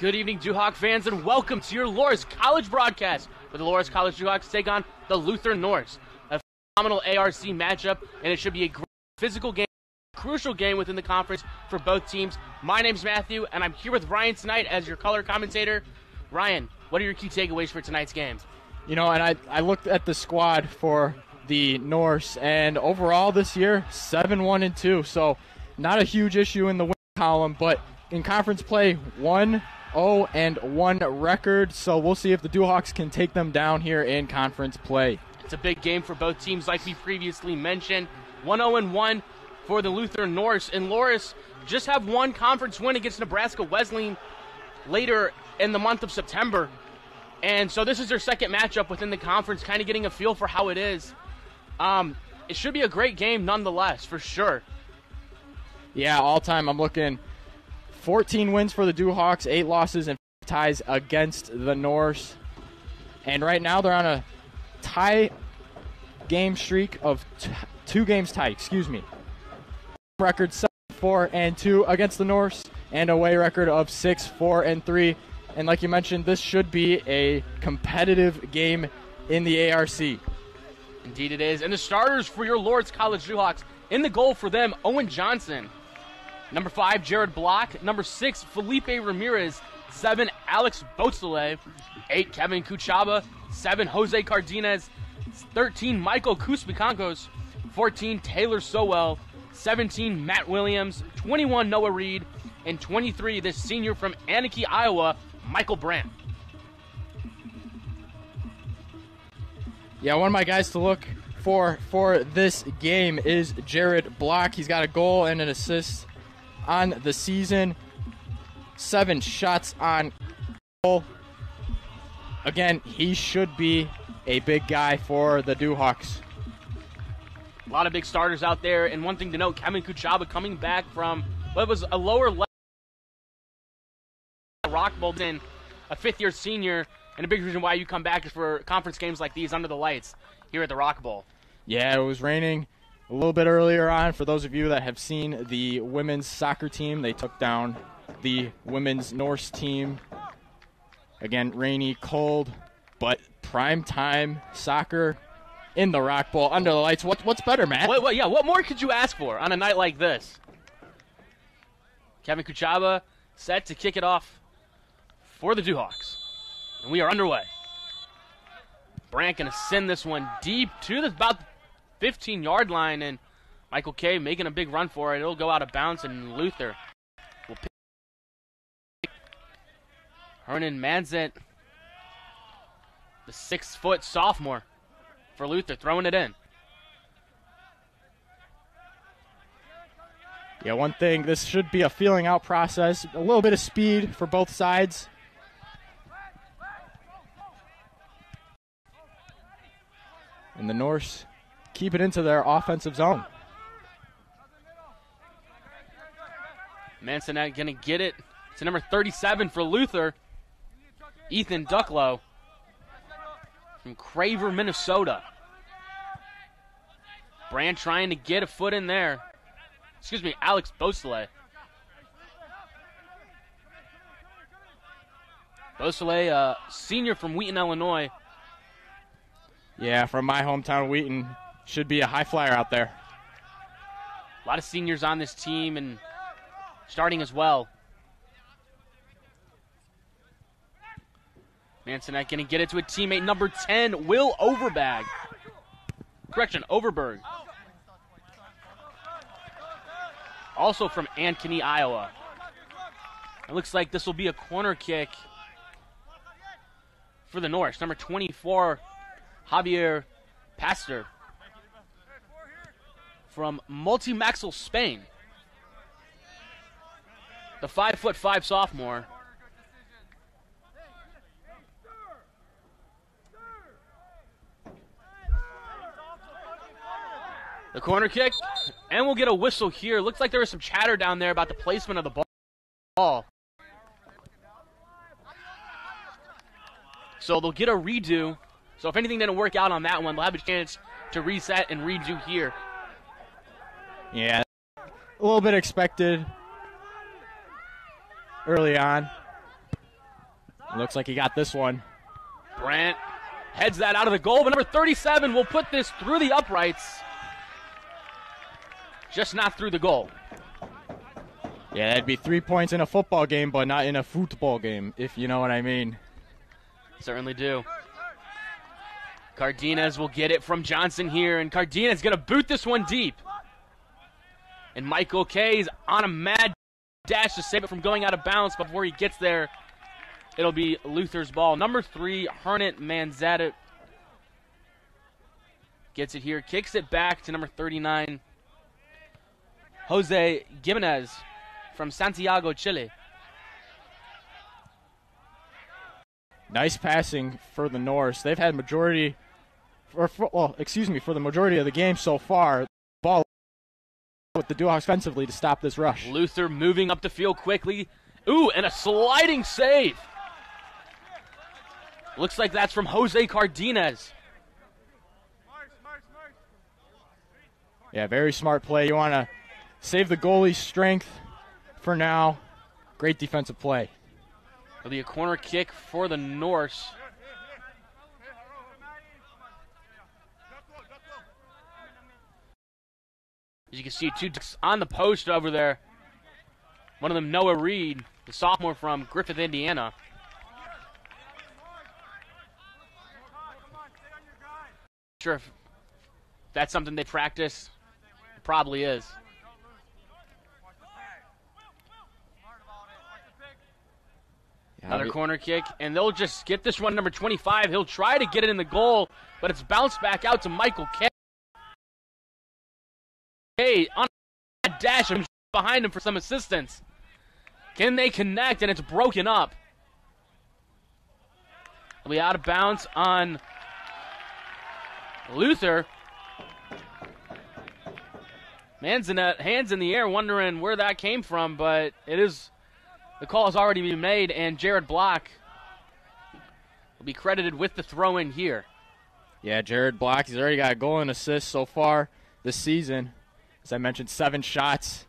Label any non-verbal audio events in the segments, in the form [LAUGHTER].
Good evening, Duhawk fans, and welcome to your Loras College broadcast, where the Loras College Duhawks take on the Luther Norse. A phenomenal ARC matchup, and it should be a great physical game, crucial game within the conference for both teams. My name's Matthew, and I'm here with Ryan tonight as your color commentator. Ryan, what are your key takeaways for tonight's game? You know, and I, I looked at the squad for the Norse, and overall this year, 7 1 and 2. So, not a huge issue in the win column, but in conference play, 1 0 and 1 record. So, we'll see if the Duhawks can take them down here in conference play. It's a big game for both teams, like we previously mentioned. 1 0 and 1 for the Luther Norse. And Loras just have one conference win against Nebraska Wesleyan later in the month of September. And so this is their second matchup within the conference, kind of getting a feel for how it is. Um, it should be a great game nonetheless, for sure. Yeah, all time I'm looking 14 wins for the Duhawks, 8 losses and ties against the Norse. And right now they're on a tie game streak of t- two games tied, excuse me. Record 7 4 and 2 against the Norse and away record of 6 4 and 3. And like you mentioned, this should be a competitive game in the ARC. Indeed, it is. And the starters for your Loras College Duhawks in the goal for them, Owen Johnson. Number five, Jared Block. Number six, Felipe Ramirez. Seven, Alex Beausoleil. Eight, Kevin Kuchaba. Seven, Jose Cardenas. 13, Michael Kuspikankos. 14, Taylor Sowell. 17, Matt Williams. 21, Noah Reed. And 23, this senior from Ankeny, Iowa, Michael Brandt. Yeah, one of my guys to look for for this game is Jared Block. He's got a goal and an assist on the season. Seven shots on goal. Again, he should be a big guy for the Duhawks. A lot of big starters out there, and one thing to note: Kevin Kuchaba coming back from what was a lower level rock Bolton, a fifth-year senior, and a big reason why you come back is for conference games like these under the lights here at the Rock Bowl. Yeah, it was raining a little bit earlier on. For those of you that have seen the women's soccer team, they took down the women's Norse team. Again, rainy, cold, but prime time soccer in the Rock Bowl under the lights. What, what's better, Matt? What, what, yeah, what more could you ask for on a night like this? Kevin Kuchaba set to kick it off for the Duhawks. And we are underway. Brandt going to send this one deep to the about 15 yard line, and Michael K making a big run for it. It'll go out of bounds, and Luther will pick. Hernan Manzet, the six foot sophomore for Luther, throwing it in. Yeah, one thing, this should be a feeling out process. A little bit of speed for both sides. And the Norse keep it into their offensive zone. Manson going to get it to number 37 for Luther, Ethan Ducklow from Craver, Minnesota. Brand trying to get a foot in there. Excuse me, Alex Beausoleil. Beausoleil, uh, senior from Wheaton, Illinois. Yeah, from my hometown, Wheaton. Should be a high flyer out there. A lot of seniors on this team and starting as well. Mansonet going to get it to a teammate number 10, Will Overbag. Correction, Overberg. Also from Ankeny, Iowa. It looks like this will be a corner kick for the Norse. Number 24, Javier Pastor from Multimaxel, Spain. The five foot five sophomore. The corner kick, and we'll get a whistle here. Looks like there was some chatter down there about the placement of the ball. So they'll get a redo. So if anything didn't work out on that one, they'll have a chance to reset and redo here. Yeah, a little bit expected early on. Looks like he got this one. Brandt heads that out of the goal, but number 37 will put this through the uprights. Just not through the goal. Yeah, that'd be three points in a football game, but not in a football game, if you know what I mean. Certainly do. Cardenas will get it from Johnson here, and Cardenas going to boot this one deep. And Michael Kay's on a mad dash to save it from going out of bounds. Before he gets there, it'll be Luther's ball. Number three, Hernet Manzata gets it here, kicks it back to number 39, Jose Gimenez from Santiago, Chile. Nice passing for the Norse. They've had majority, or for, well, excuse me, for the majority of the game so far. With the duo offensively to stop this rush. Luther moving up the field quickly. Ooh, and a sliding save. Looks like that's from Jose Cardenas. Yeah, very smart play. You want to save the goalie's strength for now. Great defensive play. It'll be a corner kick for the Norse. As you can see, two on the post over there. One of them, Noah Reed, the sophomore from Griffith, Indiana. Sure if that's something they practice. It probably is. Another corner kick, and they'll just get this one, number 25. He'll try to get it in the goal, but it's bounced back out to Michael Kay. Kay on a dash and behind him for some assistance. Can they connect? And it's broken up. Be out of bounds on Luther. That, hands in the air, wondering where that came from, but it is the call has already been made, and Jared Block will be credited with the throw in here. Yeah, Jared Block, he's already got a goal and assist so far this season. As I mentioned, seven shots.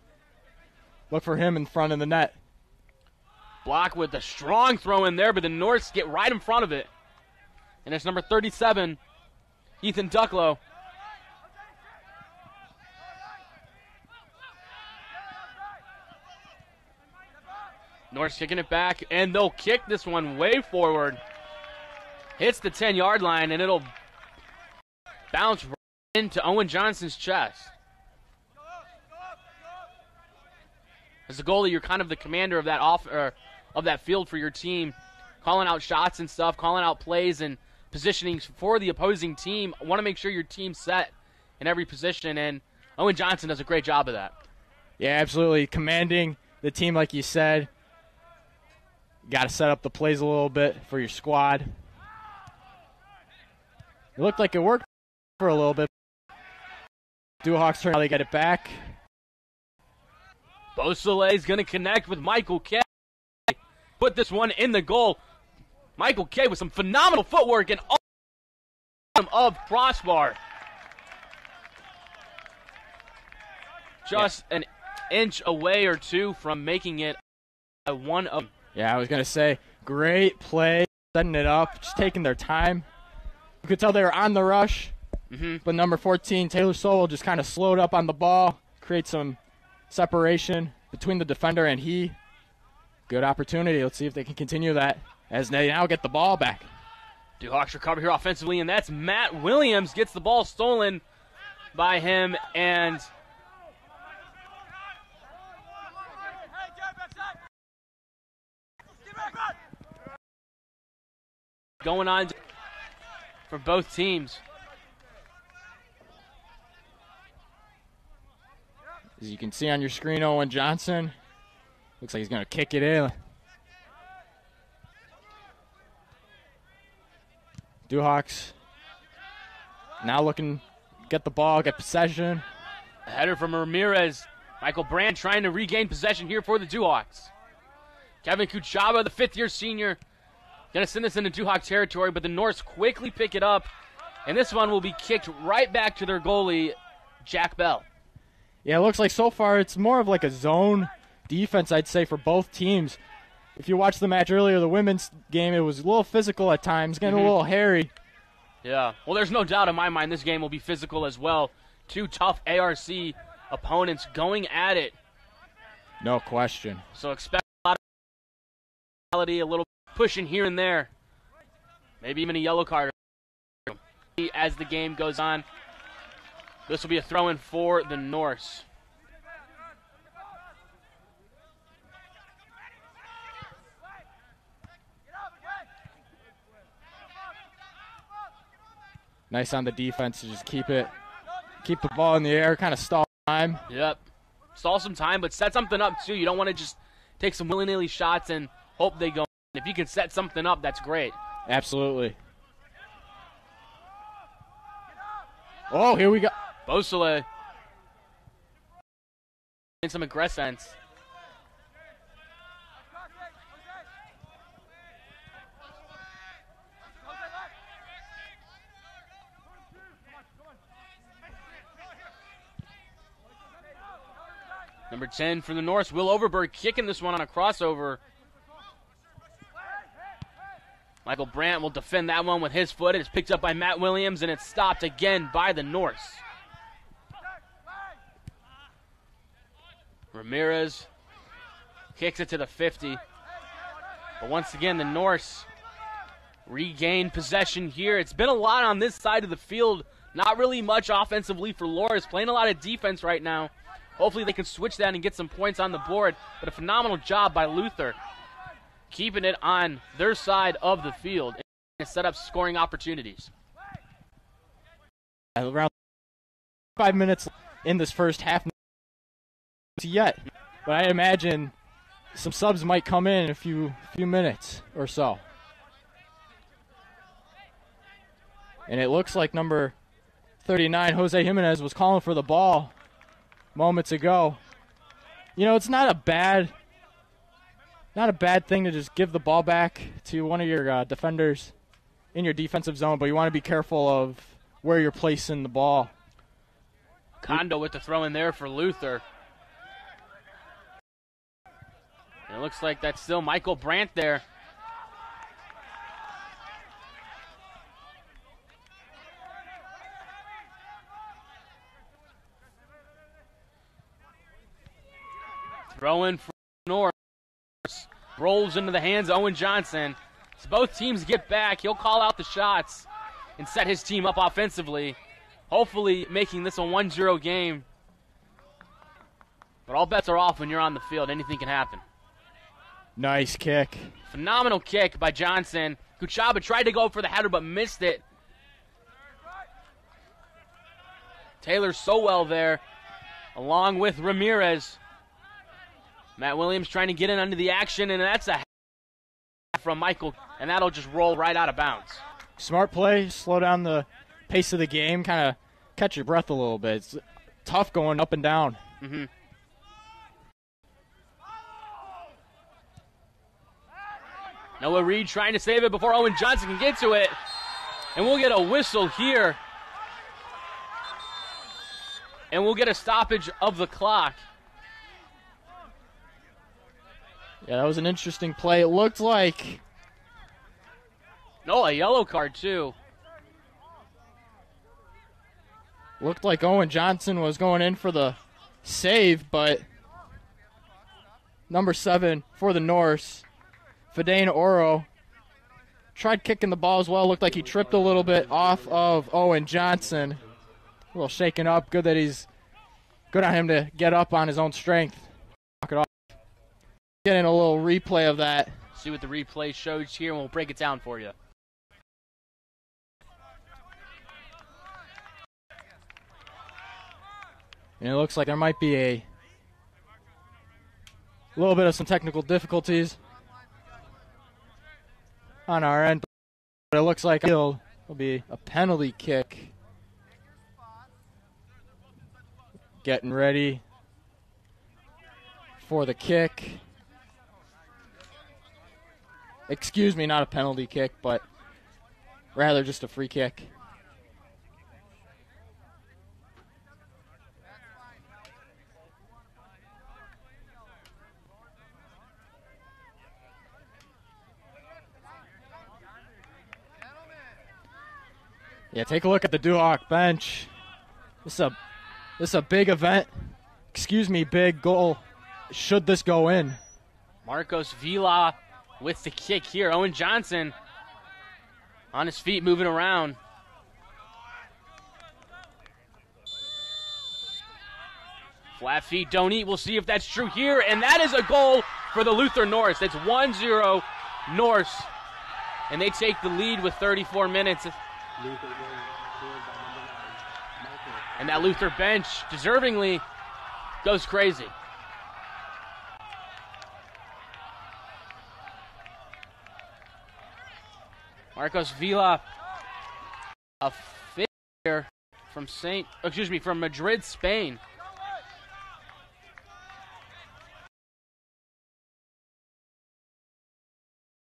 Look for him in front of the net. Block with a strong throw in there, but the Norse get right in front of it. And it's number 37, Ethan Ducklow. Norse kicking it back, and they'll kick this one way forward. Hits the 10 yard line, and it'll bounce right into Owen Johnson's chest. As a goalie, you're kind of the commander of that off or of that field for your team, calling out shots and stuff, calling out plays and positioning for the opposing team. Want to make sure your team's set in every position, and Owen Johnson does a great job of that. Yeah, absolutely. Commanding the team, like you said, Got to set up the plays a little bit for your squad. It looked like it worked for a little bit. Duhawks turn, how they get it back. Beausoleil is going to connect with Michael K. Put this one in the goal. Michael K with some phenomenal footwork and all of crossbar. Just yeah. an inch away or two from making it a one of. Yeah, I was going to say, great play, setting it up, just taking their time. You could tell they were on the rush, mm-hmm. but number 14, Taylor Sowell, just kind of slowed up on the ball, create some separation between the defender and he. Good opportunity. Let's see if they can continue that as they now get the ball back. Duhawks recover here offensively, and that's Matt Williams gets the ball stolen by him, and going on for both teams. As you can see on your screen, Owen Johnson looks like he's going to kick it in. Duhawks now looking get the ball, get possession. A header from Ramirez. Michael Brand trying to regain possession here for the Duhawks. Kevin Kuchaba, the fifth year senior, Going to send this into Duhawk territory, but the Norse quickly pick it up, and this one will be kicked right back to their goalie, Jack Bell. Yeah, it looks like so far it's more of like a zone defense, I'd say, for both teams. if you watched the match earlier, the women's game, it was a little physical at times, getting Mhm. a little hairy. Yeah. Well, there's no doubt in my mind this game will be physical as well. Two tough ARC opponents going at it. No question. So expect a lot of a little pushing here and there. Maybe even a yellow card as the game goes on. This will be a throw in for the Norse. Nice on the defense to just keep it, keep the ball in the air, kind of stall time. Yep. Stall some time, but set something up too. You don't want to just take some willy nilly shots and hope they go. in. If you can set something up, that's great. Absolutely. Oh, here we go. Beausoleil in some aggressance. Number 10 for the Norse, Will Overberg kicking this one on a crossover. Michael Brandt will defend that one with his foot. It's picked up by Matt Williams and it's stopped again by the Norse. Ramirez kicks it to the 50. But once again, the Norse regain possession here. It's been a lot on this side of the field. Not really much offensively for Loras. Playing a lot of defense right now. Hopefully they can switch that and get some points on the board. But a phenomenal job by Luther keeping it on their side of the field and set up scoring opportunities. Around five minutes in this first half yet, but I imagine some subs might come in in a few few minutes or so. And it looks like number 39, Jose Jimenez, was calling for the ball moments ago. You know, it's not a bad not a bad thing to just give the ball back to one of your uh, defenders in your defensive zone, but you want to be careful of where you're placing the ball. Kondo with the throw in there for Luther. And it looks like that's still Michael Brandt there. Throw in for North. Rolls into the hands of Owen Johnson. As both teams get back, he'll call out the shots and set his team up offensively. Hopefully, making this a 1 0 game. But all bets are off when you're on the field. Anything can happen. Nice kick. Phenomenal kick by Johnson. Kuchaba tried to go for the header but missed it. Taylor Sowell there, along with Ramirez. Matt Williams trying to get in under the action, and that's a from Michael, and that'll just roll right out of bounds. Smart play, slow down the pace of the game, kind of catch your breath a little bit. It's tough going up and down. Mm-hmm. Noah Reed trying to save it before Owen Johnson can get to it. And we'll get a whistle here. And we'll get a stoppage of the clock. Yeah, that was an interesting play. It looked like No, a yellow card too. looked like Owen Johnson was going in for the save, but number seven for the Norse, Fidane Oro, tried kicking the ball as well. Looked like he tripped a little bit off of Owen Johnson. A little shaken up. Good that he's good on him to get up on his own strength. Knock it off. Getting a little replay of that. See what the replay shows here, and we'll break it down for you. And it looks like there might be a little bit of some technical difficulties on our end. But it looks like it'll will be a penalty kick. Getting ready for the kick. Excuse me, not a penalty kick, but rather just a free kick. Yeah, take a look at the Duhawk bench. This is a this is a big event. Excuse me, big goal. Should this go in? Marcos Vila with the kick here. Owen Johnson on his feet, moving around. Flat feet don't eat. We'll see if that's true here. And that is a goal for the Luther Norse. It's 1 0 Norse. And they take the lead with 34 minutes. And that Luther bench deservingly goes crazy. Marcos Vila, a figure from Saint, excuse me, from Madrid, Spain.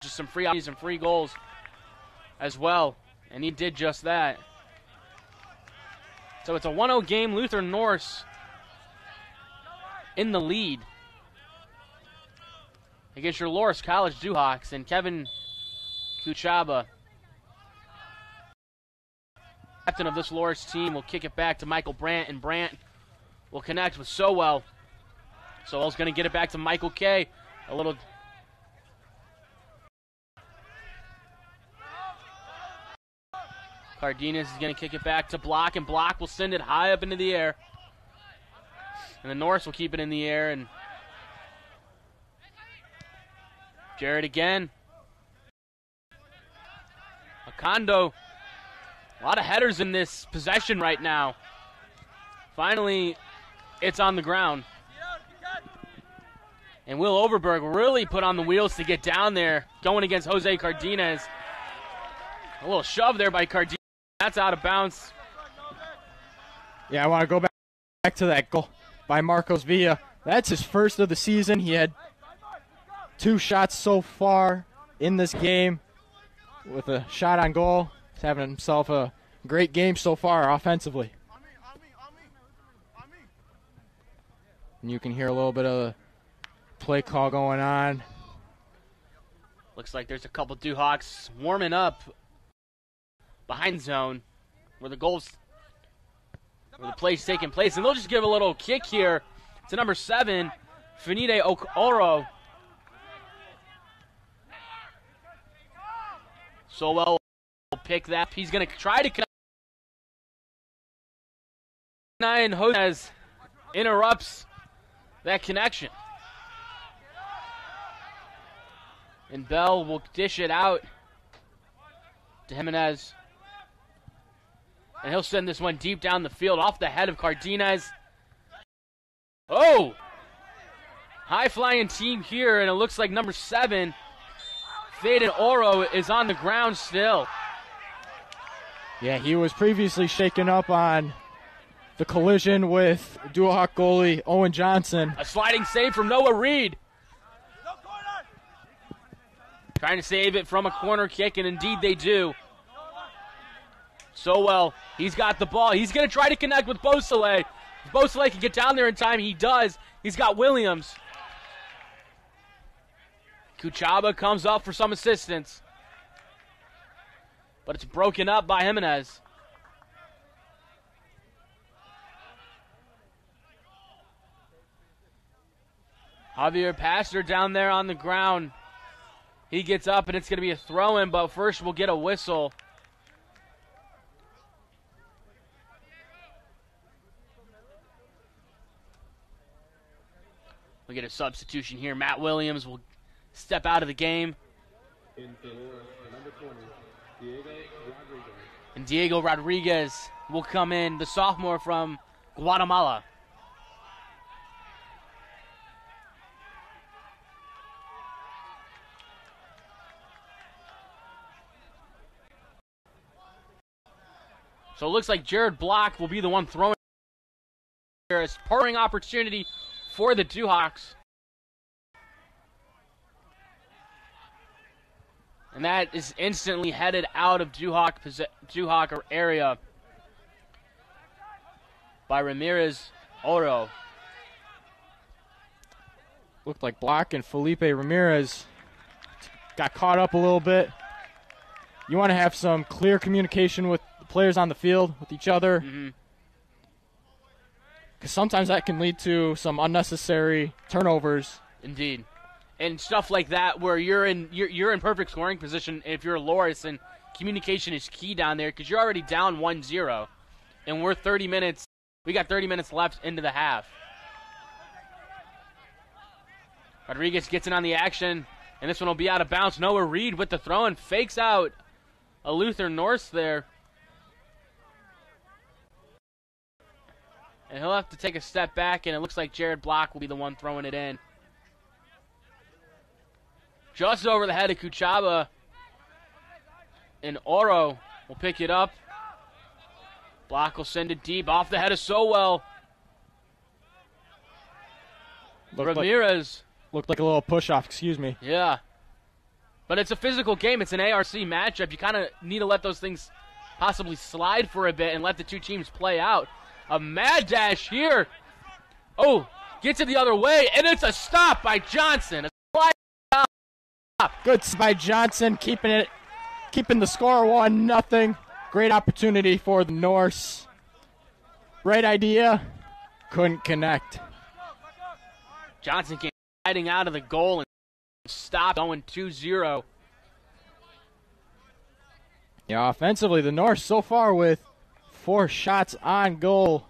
Just some free and free goals as well, and he did just that. So it's a 1-0 game. Luther Norse in the lead against your Loras College Duhawks and Kevin Kuchaba. Captain of this Loras team will kick it back to Michael Brandt, and Brandt will connect with Sowell. Sowell's going to get it back to Michael K. A little Cardenas is going to kick it back to Block, and Block will send it high up into the air. And the Norse will keep it in the air. And Jared again. Akondo. A lot of headers in this possession right now. Finally, it's on the ground. And Will Overberg really put on the wheels to get down there, going against Jose Cardenas. A little shove there by Cardenas. That's out of bounds. Yeah, I want to go back, back to that goal by Marcos Villa. That's his first of the season. He had two shots so far in this game with a shot on goal. He's having himself a great game so far offensively. And you can hear a little bit of play call going on. Looks like there's a couple Duhawks warming up behind zone where the goals where the play's taking place. And they'll just give a little kick here to number seven, Finide Oro. Sowell will pick that. He's going to try to connect. Nine Jose interrupts that connection. And Bell will dish it out to Jimenez. And he'll send this one deep down the field off the head of Cardenas. Oh! High flying team here, and it looks like number seven, Faden Oro, is on the ground still. Yeah, he was previously shaken up on the collision with Duhawk goalie Owen Johnson. A sliding save from Noah Reed. Trying to save it from a corner kick, and indeed they do. Sowell. He's got the ball. He's going to try to connect with Beausoleil. If Beausoleil can get down there in time, he does. He's got Williams. Kuchaba comes up for some assistance. But it's broken up by Jimenez. Javier Pastor down there on the ground. He gets up and it's going to be a throw in, but first we'll get a whistle. We get a substitution here. Matt Williams will step out of the game. And Diego Rodriguez will come in, the sophomore from Guatemala. So it looks like Jared Block will be the one throwing. Pouring opportunity for the Duhawks. And that is instantly headed out of Duhawk, Duhawk area by Ramirez Oro. Looked like Block and Felipe Ramirez got caught up a little bit. You want to have some clear communication with the players on the field with each other. Mhm. Because sometimes that can lead to some unnecessary turnovers. Indeed, and stuff like that where you're in you're, you're in perfect scoring position. If you're Loras, and communication is key down there because you're already down 1-0, and we're 30 minutes. We got 30 minutes left into the half. Rodriguez gets in on the action, and this one will be out of bounds. Noah Reed with the throw and fakes out a Luther Norse there. And he'll have to take a step back, and it looks like Jared Block will be the one throwing it in. Just over the head of Kuchaba. And Oro will pick it up. Block will send it deep off the head of Sowell. Looked like, Ramirez. looked like a little push off, excuse me. Yeah. But it's a physical game. It's an ARC matchup. You kind of need to let those things possibly slide for a bit and let the two teams play out. A mad dash here. Oh, gets it the other way, and it's a stop by Johnson. A slide Good by Johnson, keeping it, keeping the score one nothing. Great opportunity for the Norse. Right idea, couldn't connect. Johnson came sliding out of the goal and stopped going 2-0. Yeah, offensively, the Norse so far with four shots on goal.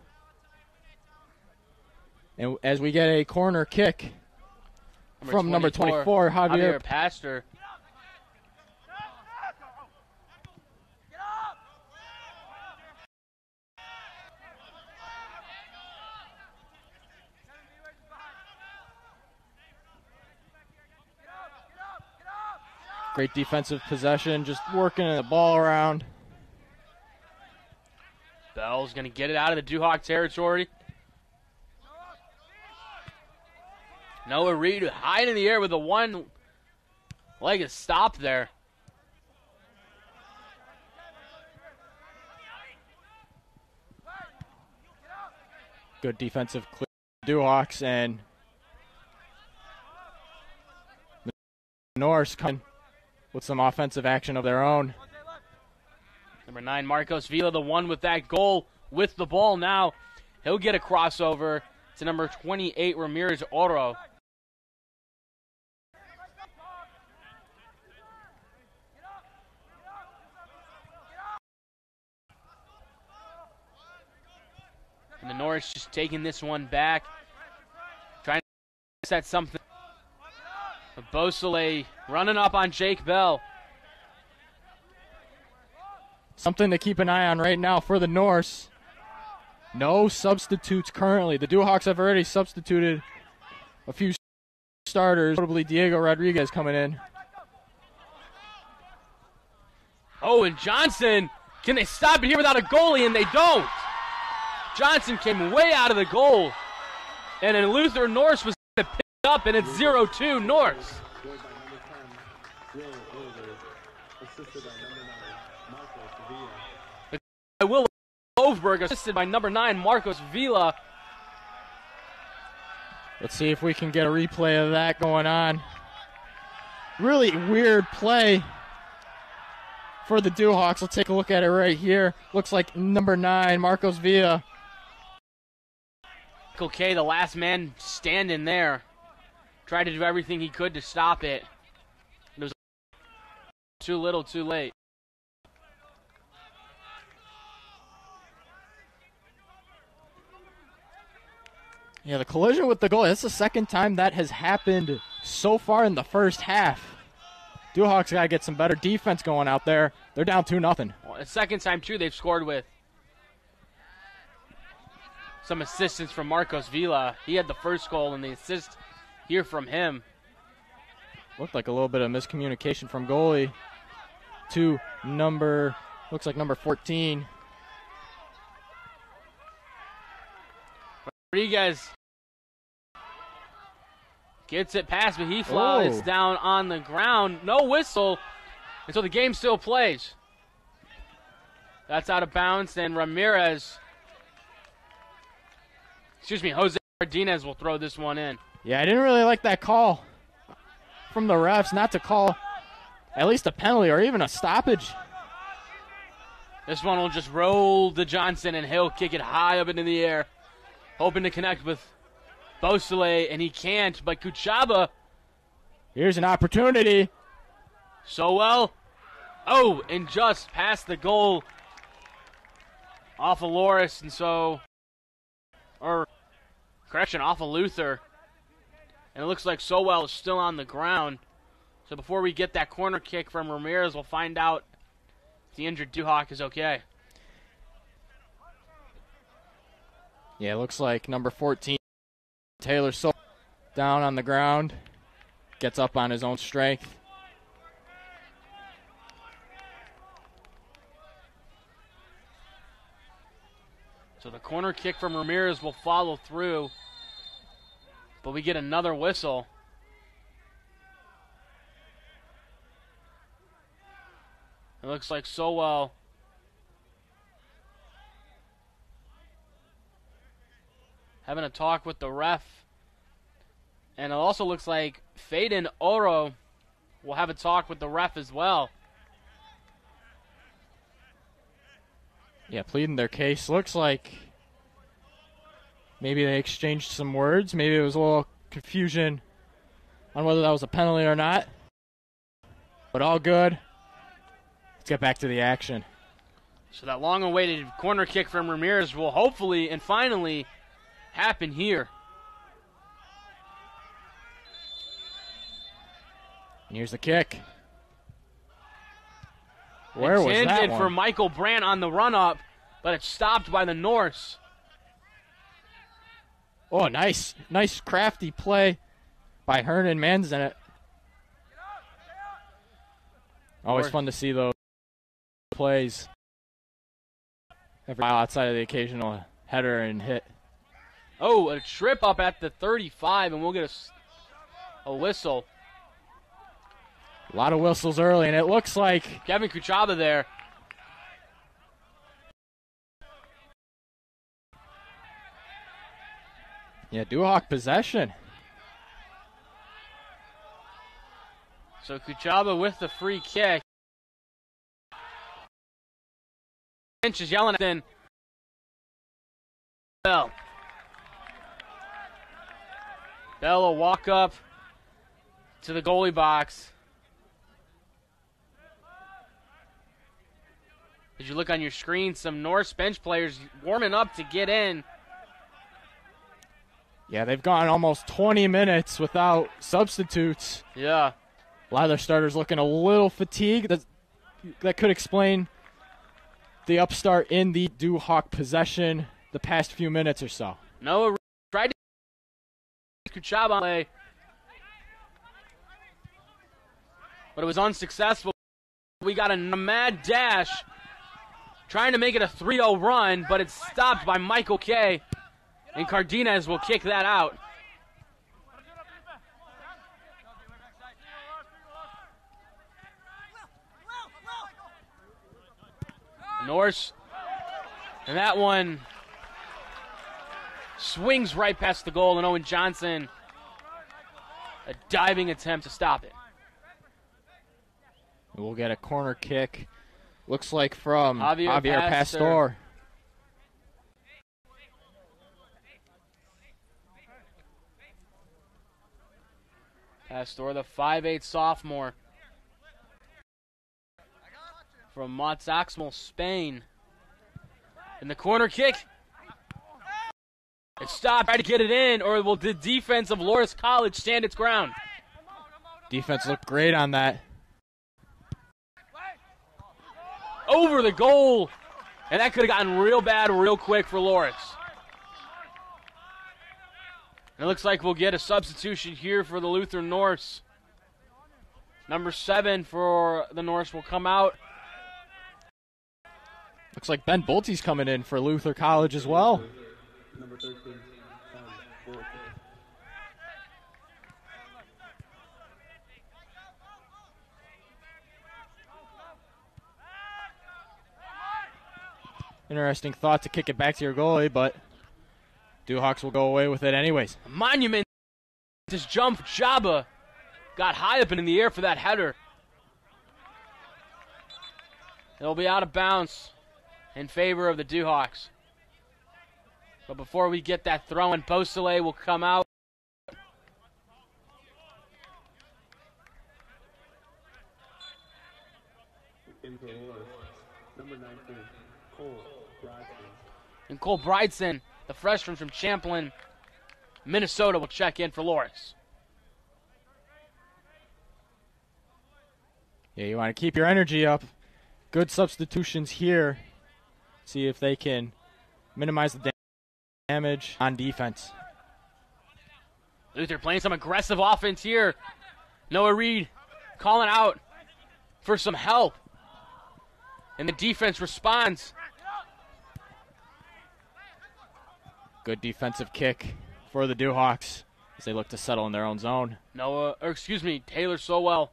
And as we get a corner kick from number 24, Javier. Javier Pastor. Great defensive possession, just working the ball around. Bell's going to get it out of the Duhawk territory. Noah Reed high in the air with a one leg stop there. Good defensive clear. Duhawks and Norse coming with some offensive action of their own. Number nine, Marcos Vila, the one with that goal with the ball now. He'll get a crossover to number 28, Ramirez Oro. And the Norse just taking this one back. Trying to set something. Beausoleil running up on Jake Bell. Something to keep an eye on right now for the Norse. No substitutes currently. The Duhawks have already substituted a few starters, notably Diego Rodriguez coming in. Oh, and Johnson, can they stop it here without a goalie? And they don't. Johnson came way out of the goal. And then Luther Norse was picked up, and it's 0 2 Norse. Scored by number 10, Will Wilder. Assisted by number 9, Marcos Villa. By Will Overberg, assisted by number 9, Marcos Vila. Let's see if we can get a replay of that going on. Really weird play for the Duhawks. Let's take a look at it right here. Looks like number nine, Marcos Villa. Michael K, the last man standing there, tried to do everything he could to stop it. It was too little, too late. Yeah, the collision with the goal. That's the second time that has happened so far in the first half. Duhawks got to get some better defense going out there. They're down 2 nothing. Well, the second time, too, they've scored with some assistance from Marcos Vila. He had the first goal, and the assist here from him. Looked like a little bit of miscommunication from goalie to number, looks like number 14. Rodriguez gets it past, but he oh. flies Oh. down on the ground. No whistle, and so the game still plays. That's out of bounds, and Ramirez, excuse me, Jose Martinez will throw this one in. Yeah, I didn't really like that call from the refs not to call at least a penalty or even a stoppage. This one will just roll to Johnson, and he'll kick it high up into the air, hoping to connect with Beausoleil, and he can't. But Kuchaba, Here's an opportunity. Sowell. Oh, and just past the goal off of Loras, and so, or correction, off of Luther. And it looks like Sowell is still on the ground. So before we get that corner kick from Ramirez, we'll find out if the injured Duhawk is okay. Yeah, it looks like number 14, Taylor so down on the ground, gets up on his own strength. So the corner kick from Ramirez will follow through. But we get another whistle. It looks like Sowell. Having a talk with the ref. And it also looks like Faden Oro will have a talk with the ref as well. Yeah, pleading their case. Looks like maybe they exchanged some words. Maybe it was a little confusion on whether that was a penalty or not. But all good. Let's get back to the action. So that long awaited corner kick from Ramirez will hopefully and finally happen here. And here's the kick. Where was that one? for Michael Brandt on the run up, but it's stopped by the Norse. Oh, nice, nice crafty play by Hernan Manzanet. Always fun to see those plays. Every mile outside of the occasional header and hit. Oh, a trip up at the 35, and we'll get a whistle. A lot of whistles early, and it looks like Kevin Kuchaba there. yeah, Duhawk possession. So Kuchaba with the free kick. Bench is yelling at then. Bell. Bell will walk up to the goalie box. As you look on your screen, some Norse bench players warming up to get in. Yeah, they've gone almost 20 minutes without substitutes. Yeah. A lot of their starters looking a little fatigued. That, that could explain the upstart in the Duhawk possession the past few minutes or so. Noah tried to Kuchaba play, but it was unsuccessful. We got a mad dash trying to make it a 3-0 run, but it's stopped by Michael Kay, and Cardenas will kick that out. Norse, and that one swings right past the goal, and Owen Johnson, a diving attempt to stop it. We'll get a corner kick. Looks like from Javier Javier, Pastor. Pastor. Pastor, the 5'8 sophomore from Montsaxmal, Spain. And the corner kick. It stopped, tried to get it in, or will the defense of Loras College stand its ground? Defense looked great on that. Over the goal. And that could have gotten real bad real quick for Loras. And it looks like we'll get a substitution here for the Lutheran Norse. Number seven for the Norse will come out. Looks like Ben Bulte's coming in for Luther College as well. Number 13, Sam Forte. Interesting thought to kick it back to your goalie, but Duhawks will go away with it anyways. Monument. This jump, Jabba got high up and in the air for that header. It'll be out of bounds. in favor of the Duhawks. But before we get that throw in, Beausoleil will come out. In for Loras, number 19, Cole And Cole Bryson, the freshman from Champlin, Minnesota, will check in for Loras. Yeah, you want to keep your energy up. Good substitutions here. See if they can minimize the damage on defense. Luther playing some aggressive offense here. Noah Reed calling out for some help. And the defense responds. Good defensive kick for the Duhawks as they look to settle in their own zone. Noah, or excuse me, Taylor Sowell.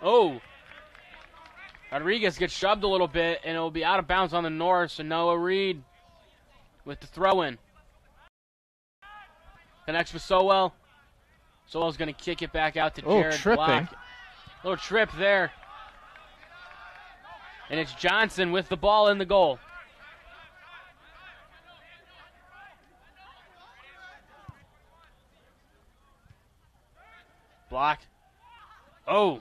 Oh. Rodriguez gets shoved a little bit, and it will be out of bounds on the north. So Noah Reed with the throw in. Connects with Sowell. Sowell's going to kick it back out to Oh, Jared tripping. Block. Little trip there. And it's Johnson with the ball in the goal. Block. Oh.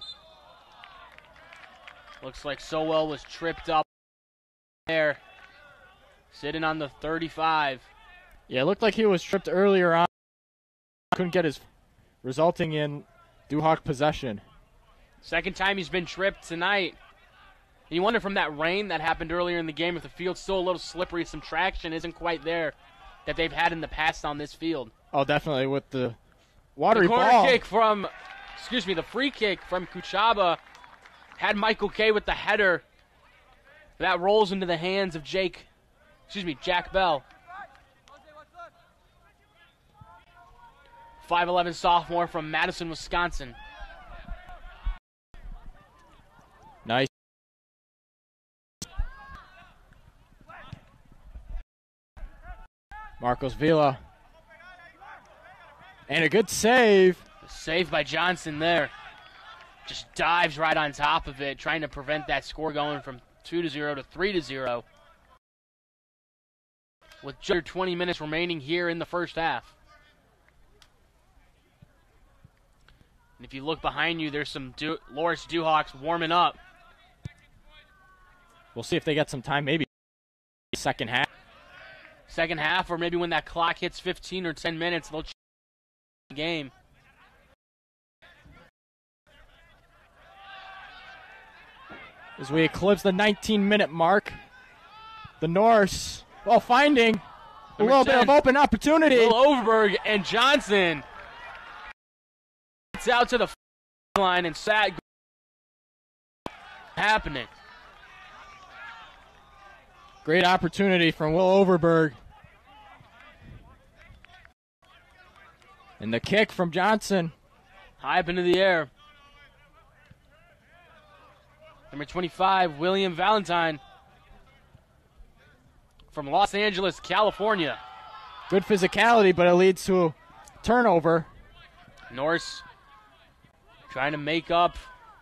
Looks like Sowell was tripped up there. Sitting on the 35. Yeah, it looked like he was tripped earlier on. Couldn't get his, resulting in Duhawk possession. Second time he's been tripped tonight. And you wonder from that rain that happened earlier in the game if the field's still a little slippery, some traction isn't quite there that they've had in the past on this field. Oh, definitely with the watery the corner ball. kick from, excuse me, the free kick from Kuchaba had Michael K with the header. That rolls into the hands of Jake, excuse me, Jack Bell. 5'11 sophomore from Madison, Wisconsin. Nice. Marcos Vila. And a good save. Saved by Johnson there. Just dives right on top of it, trying to prevent that score going from 2 to 0 to 3 to 0. With just 20 minutes remaining here in the first half. And if you look behind you, there's some du- Loras Duhawks warming up. We'll see if they get some time, maybe second half. Second half, or maybe when that clock hits 15 or 10 minutes, they'll change the game. As we eclipse the 19 minute mark, the Norse, well, finding a Number little bit of open opportunity. Will Overberg and Johnson. It's out to the line and sat happening. Great opportunity from Will Overberg. And the kick from Johnson. High up into the air. Number 25, William Valentine from Los Angeles, California. Good physicality, but it leads to a turnover. Norse trying to make up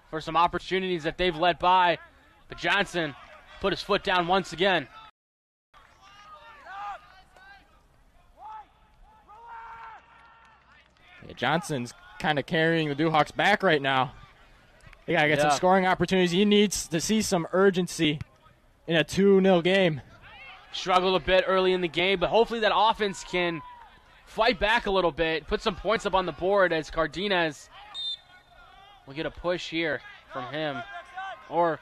for some opportunities that they've let by, but Johnson put his foot down once again. Yeah, Johnson's kind of carrying the Duhawks back right now. They gotta get Yeah. some scoring opportunities. He needs to see some urgency in a 2 0 game. struggled a bit early in the game, but hopefully that offense can fight back a little bit, put some points up on the board as Cardenas will get a push here from him. Or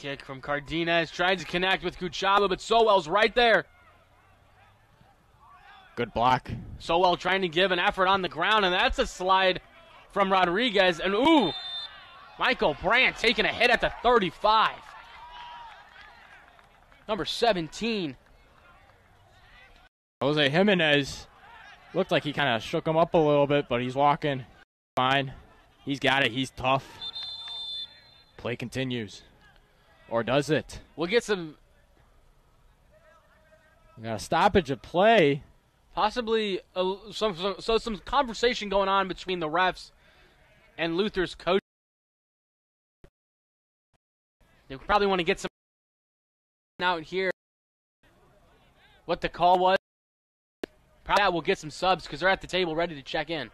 kick from Cardenas, trying to connect with Kuchaba, but Sowell's right there. Good block. Sowell trying to give an effort on the ground, and that's a slide from Rodriguez. And ooh, Michael Brandt taking a hit at the 35. Number 17. Jose Jimenez looked like he kind of shook him up a little bit, but he's walking fine. He's got it. He's tough. Play continues. Or does it? We'll get some We got a stoppage of play. possibly a, some, some so some conversation going on between the refs and Luther's coach. They probably want to get some out here. What the call was. Probably we'll get some subs because they're at the table ready to check in.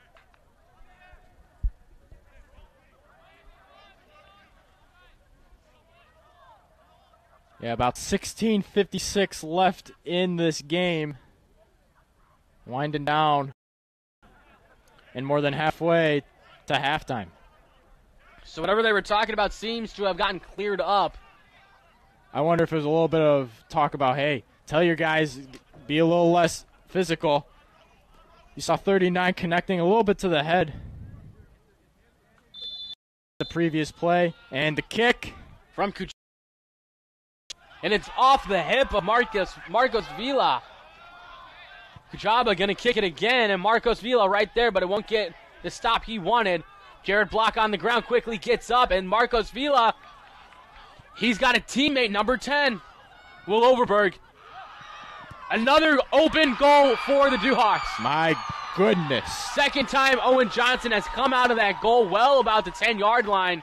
Yeah, about 16:56 left in this game. Winding down, and more than halfway to halftime. So whatever they were talking about seems to have gotten cleared up. I wonder if there's a little bit of talk about, hey, tell your guys be a little less physical. You saw 39 connecting a little bit to the head. The previous play and the kick. from Kuch. And it's off the hip of Marcos Marcos Vila. Kuchaba gonna kick it again, and Marcos Vila right there, but it won't get the stop he wanted. Jared Block on the ground quickly gets up, and Marcos Vila, he's got a teammate, number 10, Will Overberg. Another open goal for the Duhawks. My goodness. Second time Owen Johnson has come out of that goal well about the 10 yard line.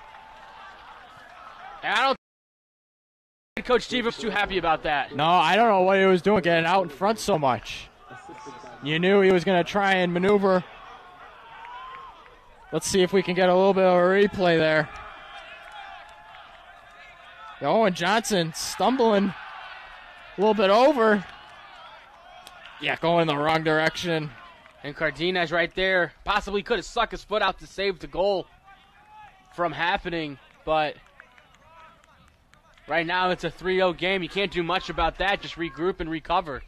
And I don't think Coach Steve was too happy about that. No, I don't know what he was doing getting out in front so much. You knew he was going to try and maneuver. Let's see if we can get a little bit of a replay there. Owen Johnson stumbling a little bit over. Yeah, going the wrong direction. And Cardenas right there possibly could have sucked his foot out to save the goal from happening, but right now it's a 3 0 game. You can't do much about that. Just regroup and recover.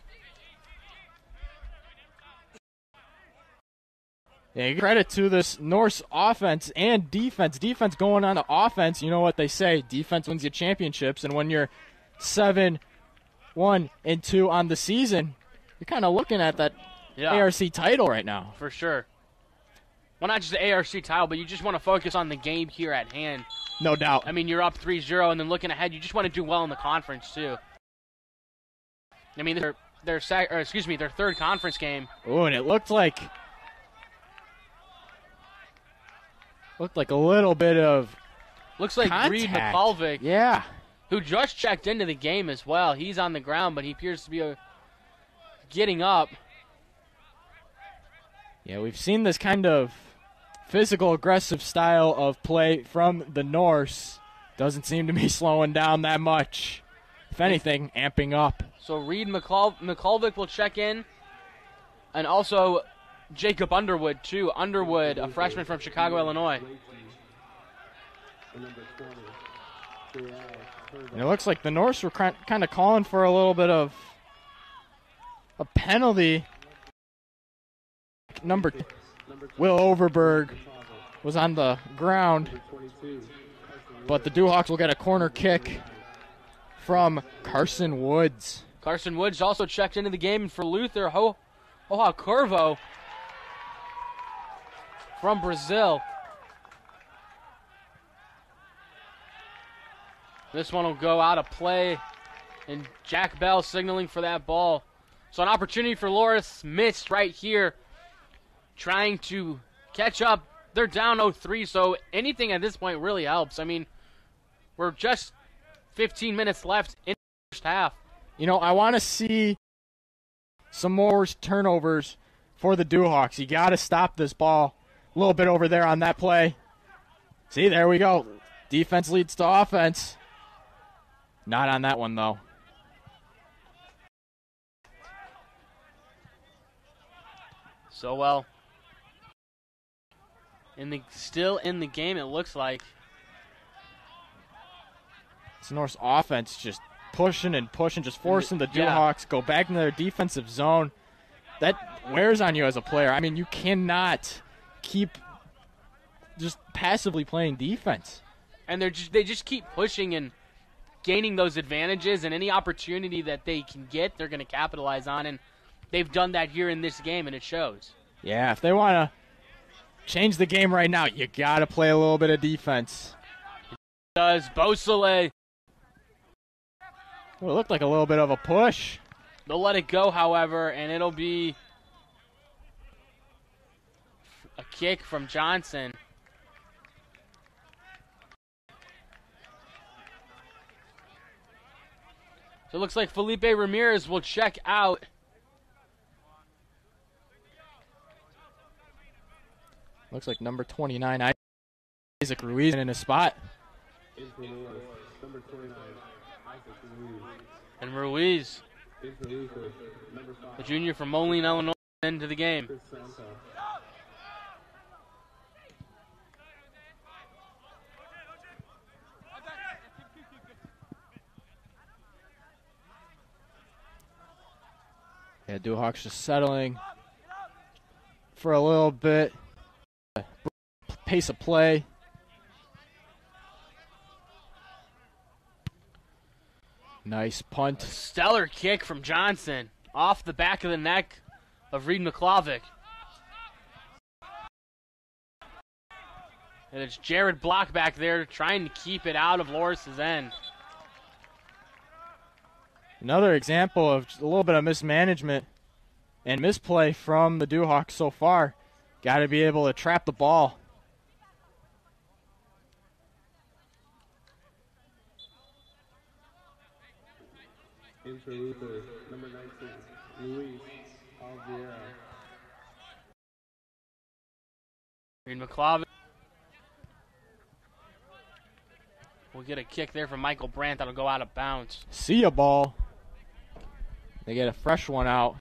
Yeah, credit to this Norse offense and defense. Defense going on to offense. You know what they say: defense wins you championships. And when you're seven, one, and two on the season, you're kind of looking at that Yeah. ARC title right now. For sure. Well, not just the ARC title, but you just want to focus on the game here at hand. No doubt. I mean, you're up 3 0, and then looking ahead, you just want to do well in the conference, too. I mean, their, their, sec- or excuse me, their third conference game. Oh, and it looked like looked like a little bit of Looks like Reed contact. McCulvic, Yeah. who just checked into the game as well. He's on the ground, but he appears to be uh, getting up. Yeah, we've seen this kind of physical, aggressive style of play from the Norse. Doesn't seem to be [LAUGHS] slowing down that much. If anything, amping up. So Reed McCul- will check in, and also Jacob Underwood too. Underwood, a freshman from Chicago, Illinois. And number 20, Terrell Herb- And it looks like the Norse were kind of calling for a little bit of a penalty. Number number Will Overberg was on the ground, number 22, Carson but the Duhawks will get a corner kick from Carson Woods. Carson Woods also checked into the game, for Luther, Ho- Hoha Corvo from Brazil. This one will go out of play, and Jack Bell signaling for that ball. So an opportunity for Loras missed right here, trying to catch up. They're down 0-3, so anything at this point really helps. I mean, we're just 15 minutes left in the first half. You know, I want to see some more turnovers for the Duhawks. You got to stop this ball a little bit over there on that play. See, there we go. Defense leads to offense. Not on that one, though. So well. In the still in the game, it looks like. It's North's offense just pushing and pushing, just forcing the Yeah. Duhawks go back into their defensive zone. That wears on you as a player. I mean, you cannot keep just passively playing defense. and they're just they just keep pushing and gaining those advantages and any opportunity that they can get they're going to capitalize on and they've done that here in this game, and it shows. Yeah, if they want to change the game right now, you got to play a little bit of defense. Does Beausoleil. Well, it looked like a little bit of a push. They'll let it go, however, and it'll be a kick from Johnson. So it looks like Felipe Ramirez will check out. Looks like number 29, Isaac Ruiz in his spot. In for Norris, number 29, And Ruiz, In for Luther, number 5, the junior from Moline, Illinois, into the game. Yeah, Duhawks just settling for a little bit. Pace of play. Nice punt. Stellar kick from Johnson off the back of the neck of Reed McClavic. And it's Jared Block back there trying to keep it out of Loras's end. Another example of just a little bit of mismanagement and misplay from the Duhawks so far. Got to be able to trap the ball. In for number 19, Luis Alviera. Reed McClavic. We'll get a kick there from Michael Brandt that'll go out of bounds. See a ball. They get a fresh one out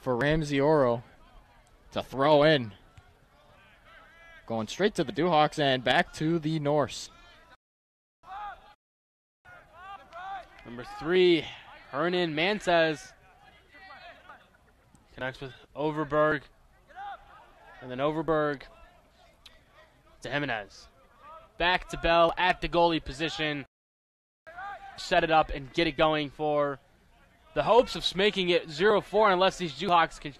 for Ramsey Oro to throw in. Going straight to the Duhawks and back to the Norse. Number three, Hernan Manses connects with Overberg. And then Overberg to Jimenez. Back to Bell at the goalie position. Set it up and get it going for the hopes of making it 0 4 unless these Duhawks can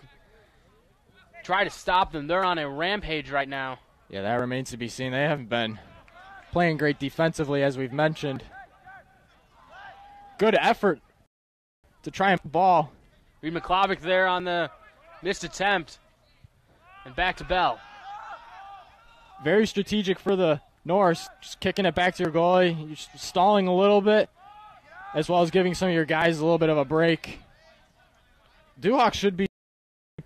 try to stop them. They're on a rampage right now. Yeah, that remains to be seen. They haven't been playing great defensively, as we've mentioned. Good effort to try and ball. Reed McClavic there on the missed attempt. And back to Bell. Very strategic for the Norse, just kicking it back to your goalie, You're stalling a little bit, as well as giving some of your guys a little bit of a break. Duhawk should be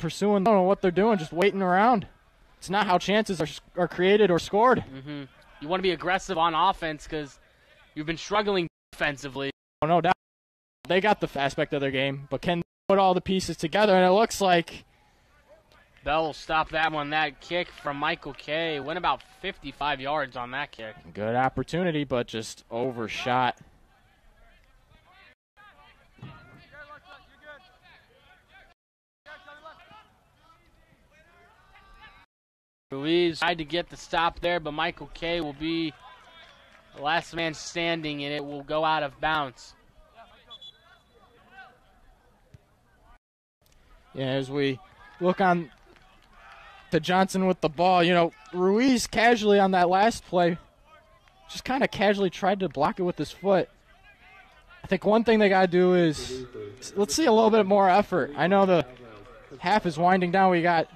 pursuing. I don't know what they're doing, just waiting around. It's not how chances are, are created or scored. hmm You want to be aggressive on offense because you've been struggling defensively. Oh, no doubt. They got the aspect of their game, but can they put all the pieces together? And it looks like Bell will stop that one. That kick from Michael K went about 55 yards on that kick. good opportunity, but just overshot. Ruiz tried to get the stop there, but Michael K will be the last man standing, and it will go out of bounds. Yeah, as we look on to Johnson with the ball, you know, Ruiz casually on that last play just kind of casually tried to block it with his foot. I think one thing they got to do is let's see a little bit more effort. I know the half is winding down. We got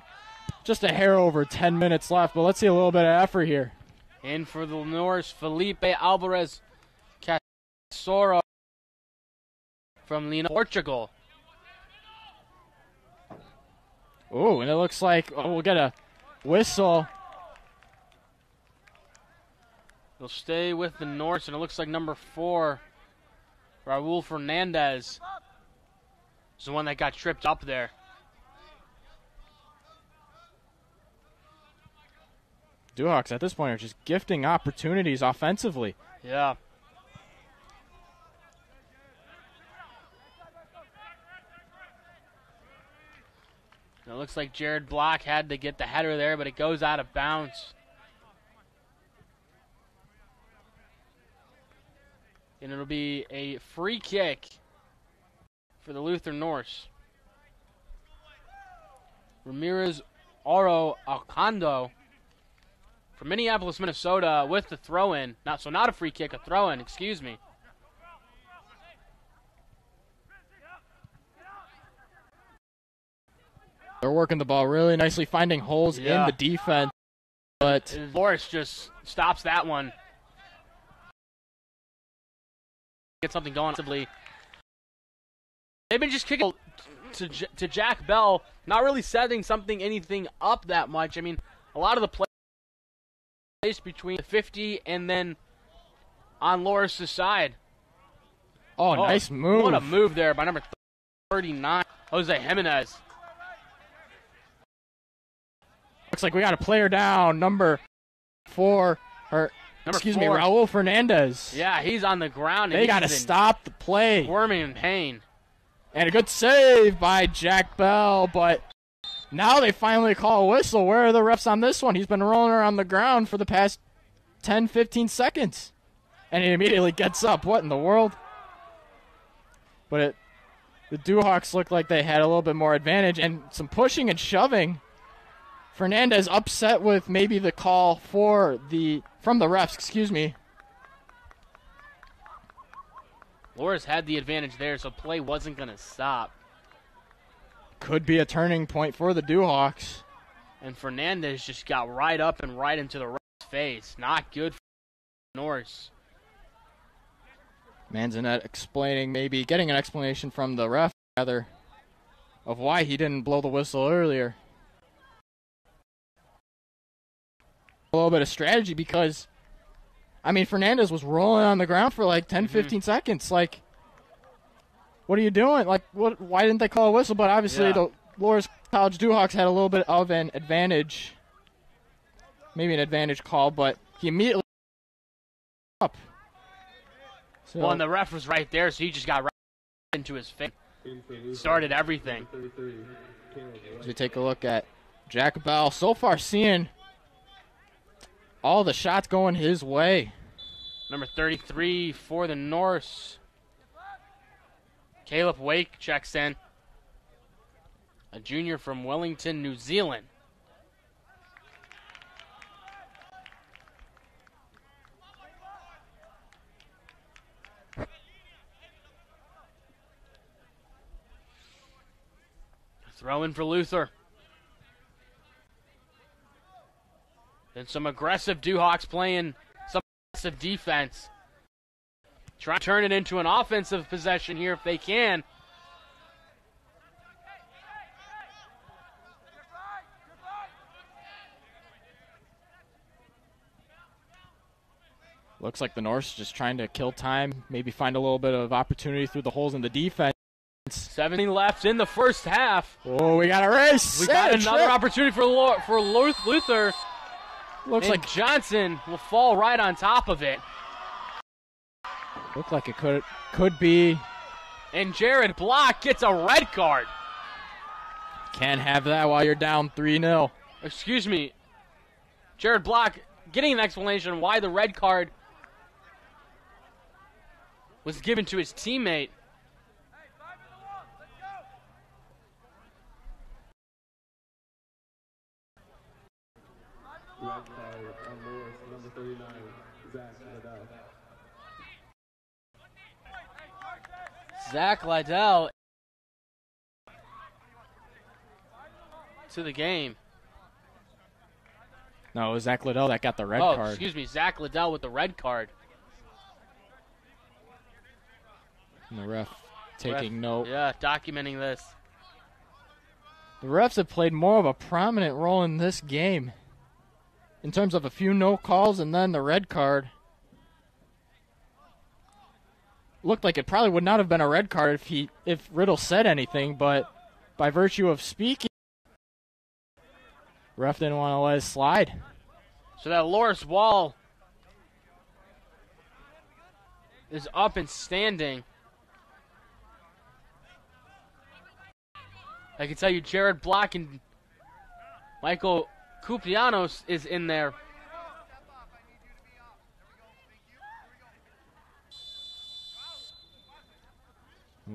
just a hair over 10 minutes left, but let's see a little bit of effort here. In for the Norse, Felipe Alvarez Casoro from Lina, Portugal. Ooh, and it looks like oh, we'll get a whistle. They'll stay with the Norse, and it looks like number four, Raul Fernandez, is the one that got tripped up there. Duhawks at this point are just gifting opportunities offensively. Yeah. It looks like Jared Block had to get the header there, but it goes out of bounds. And it'll be a free kick for the Luther Norse. Ramirez Oro Alcondo from Minneapolis, Minnesota, with the throw in. Not so not a free kick, a throw in. Excuse me. They're working the ball really nicely, finding holes Yeah. in the defense. But Loras just stops that one. Get something going. Possibly. They've been just kicking to J- to Jack Bell, not really setting something anything up that much. I mean, a lot of the plays between the 50 and then on Loras' side. oh, Oh, nice move. What a move there by number 39, Jose Jimenez. Looks like we got a player down. Number four, or Number excuse four. me, Raul Fernandez. Yeah, he's on the ground. and They got to stop the play. Squirming in pain. And a good save by Jack Bell, but now they finally call a whistle. Where are the refs on this one? He's been rolling around the ground for the past 10, 15 seconds. And he immediately gets up. What in the world? But it, the Duhawks looked like they had a little bit more advantage and some pushing and shoving. Fernandez upset with maybe the call for the from the refs, excuse me. Loras had the advantage there, so play wasn't going to stop. Could be a turning point for the Duhawks. And Fernandez just got right up and right into the ref's face. Not good for Norse. Manzanet explaining, maybe getting an explanation from the ref, rather, of why he didn't blow the whistle earlier. A little bit of strategy because, I mean, Fernandez was rolling on the ground for like 10, mm-hmm. 15 seconds. Like, what are you doing? Like, what? Why didn't they call a whistle? But obviously, Yeah. the Loras College Duhawks had a little bit of an advantage. Maybe an advantage call, but he immediately up. So, Well, and the ref was right there, so he just got right into his face. In for Luther, Started everything. number 33, Caleb As we take a look at Jack Bell, so far seeing all the shots going his way. Number 33 for the Norse. Caleb Wake checks in. A junior from Wellington, New Zealand. Throw in for Luther. Then some aggressive Duhawks playing some aggressive defense. Try to turn it into an offensive possession here if they can. Looks like the Norse just trying to kill time, maybe find a little bit of opportunity through the holes in the defense. 17 left in the first half. Oh, we got a race. We got another trip. opportunity for Lo- for Luther. Looks and like Johnson will fall right on top of it. Looked like it could could be. And Jared Block gets a red card. Can't have that while you're down three 0 Excuse me. Jared Block getting an explanation why the red card was given to his teammate. Red card on Loras, number 39, Zach Liddell. Zach Liddell to the game. No, it was Zach Liddell that got the red oh, card. excuse me, Zach Liddell with the red card. And the ref taking Ref- note. Yeah, documenting this. The refs have played more of a prominent role in this game. In terms of a few no calls and then the red card. Looked like it probably would not have been a red card if he if Liddell said anything, but by virtue of speaking ref didn't want to let it slide. So that Loras Wall is up and standing. I can tell you, Jared Block and Michael Kupianos is in there.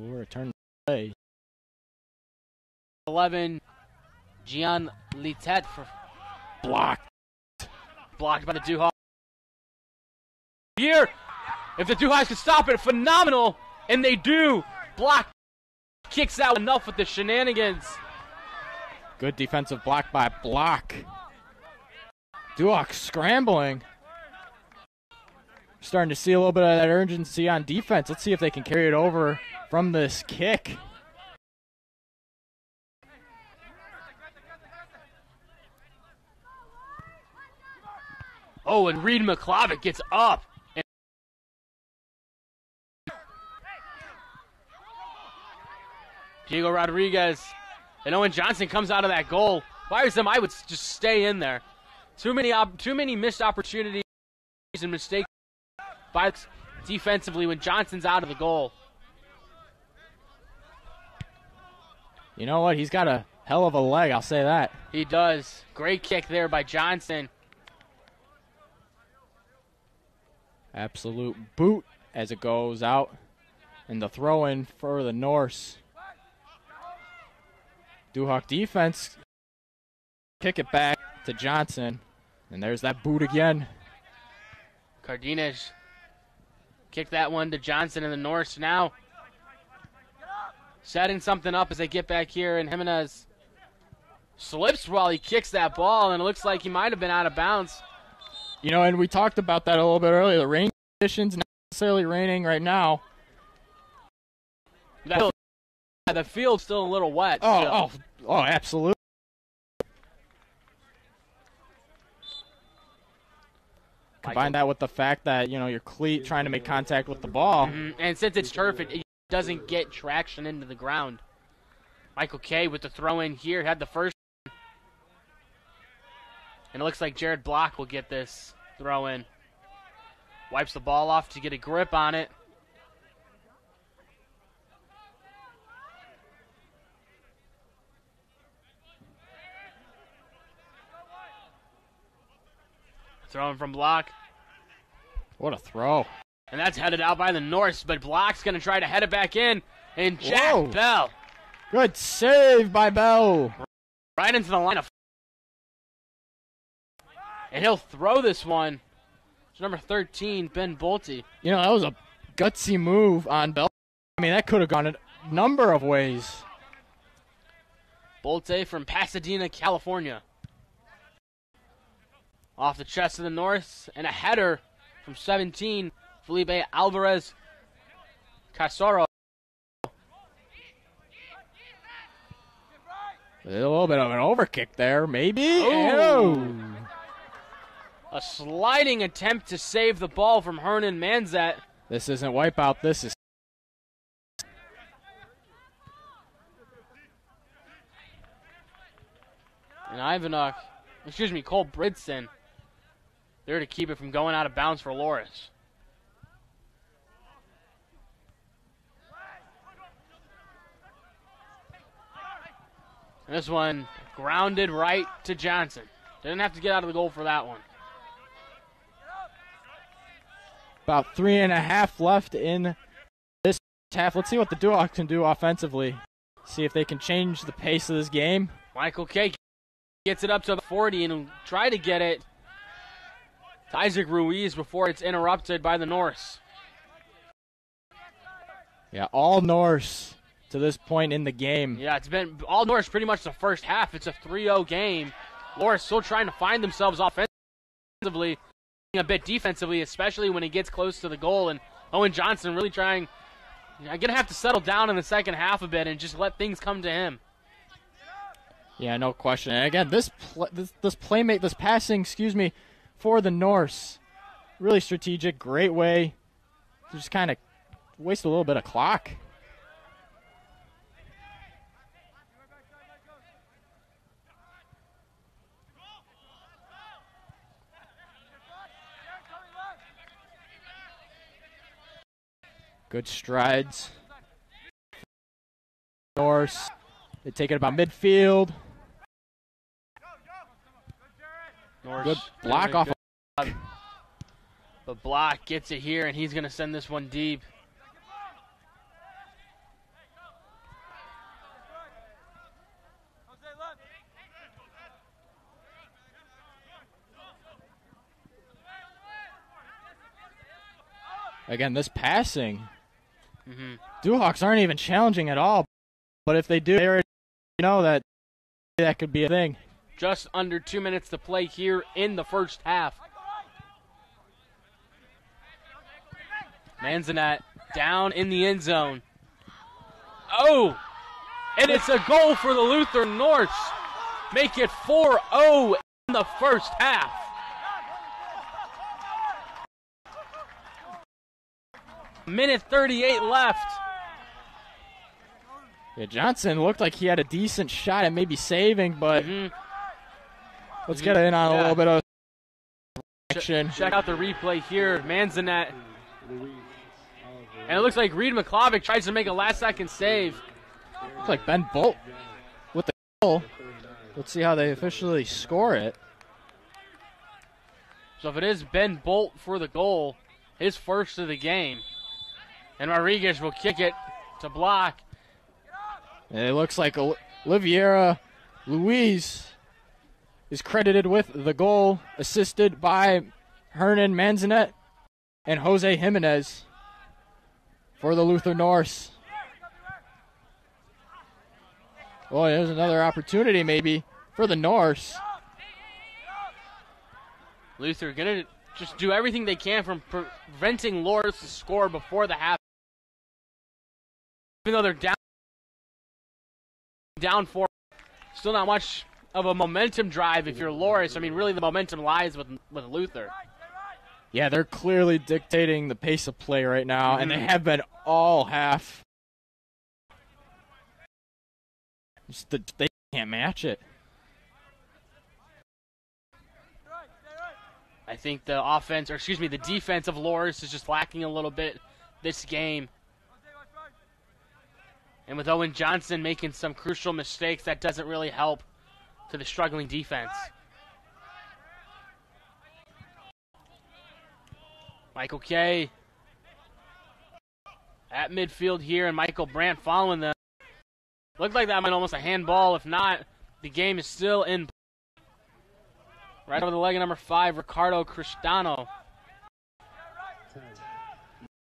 We'll return play. 11, Gian Litet for Block. blocked by the Duhawks. Here, if the Duhawks can stop it, phenomenal, and they do. Block kicks out enough with the shenanigans. Good defensive block by Block. Duhawk scrambling. Starting to see a little bit of that urgency on defense. Let's see if they can carry it over from this kick. Oh, and Reed McClavitt gets up. Diego Rodriguez and Owen Johnson comes out of that goal. If I was them, I would just stay in there. Too many, too many missed opportunities and mistakes by defensively when Johnson's out of the goal. You know what? He's got a hell of a leg, I'll say that. He does. Great kick there by Johnson. Absolute boot as it goes out. And the throw in for the Norse. Duhawk defense. Kick it back to Johnson. And there's that boot again. Cardenas kicked that one to Johnson and the Norse now. Setting something up as they get back here, and Jimenez slips while he kicks that ball, and it looks like he might have been out of bounds. You know, and we talked about that a little bit earlier. The rain conditions not necessarily raining right now. The, field- the field's still a little wet. Oh, still. oh, oh, absolutely. Combine that with the fact that you know your cleat trying to make contact with the ball. Mhm, And since it's turf, it doesn't get traction into the ground. Michael Kay with the throw in here had the first. And it looks like Jared Block will get this throw in. Wipes the ball off to get a grip on it. Throwing from Block. What a throw! And that's headed out by the Norse, but Block's going to try to head it back in. And Jack Whoa. Bell Good save by Bell. right into the line of. And he'll throw this one. It's number 13, Ben Bolte. You know that was a gutsy move on Bell. I mean that could have gone a number of ways. Bolte from Pasadena, California. Off the chest of the North, and a header from 17, Felipe Alvarez Casoro. A little bit of an overkick there, maybe. Ooh. A sliding attempt to save the ball from Hernan Manzat. This isn't wipeout. This is And Ivanuk, excuse me, Cole Bridson, there to keep it from going out of bounds for Loras. And this one grounded right to Johnson. Didn't have to get out of the goal for that one. about three and a half left in this half. Let's see what the Duhawks can do offensively. See if they can change the pace of this game. Michael K gets it up to 40 and try to get it to Isaac Ruiz before it's interrupted by the Norse. Yeah, all Norse to this point in the game. Yeah, it's been all Norse pretty much the first half. It's a 3-0 game. Loras still trying to find themselves offensively, a bit defensively, especially when he gets close to the goal. And Owen Johnson really trying. I'm gonna have to settle down in the second half a bit and just let things come to him. Yeah, no question. And again, this pl- this this playmate, this passing, excuse me, for the Norse, really strategic, great way to just kind of waste a little bit of clock. Good strides. Norse. They take it about midfield. Norse. Good block off. Good. But Block gets it here, and he's going to send this one deep. Again, this passing hmm Duhawks aren't even challenging at all. But if they do, they already know that that could be a thing. Just under two minutes to play here in the first half. Manzanet down in the end zone. Oh! And it's a goal for the Luther Norse. Make it 4 0 in the first half. Minute 38 left. Yeah, Johnson looked like he had a decent shot at maybe saving, but Mhm. let's get in on a little bit of action. Check out the replay here. Manzanet. And it looks like Reed McClovic tries to make a last second save. Looks like Ben Bolt with the goal. Let's see how they officially score it. So if it is Ben Bolt for the goal, his first of the game. And Rodriguez will kick it to block. And it looks like Ol- Oliviera Luis is credited with the goal, assisted by Hernan Manzanet and Jose Jimenez for the Luther Norse. Boy, there's another opportunity maybe for the Norse. Luther gonna just do everything they can from preventing Loras to score before the half. Even though they're down down four, still not much of a momentum drive if you're Loras. I mean, really, the momentum lies with with Luther. Yeah, they're clearly dictating the pace of play right now, and they have been all half. Just the, they can't match it. I think the offense, or excuse me, the defense of Loras is just lacking a little bit this game. And with Owen Johnson making some crucial mistakes, that doesn't really help to the struggling defense. Michael Kay at midfield here, and Michael Brandt following them. Looked like that might almost a handball. If not, the game is still in Right over the leg of number five, Ricardo Cristano.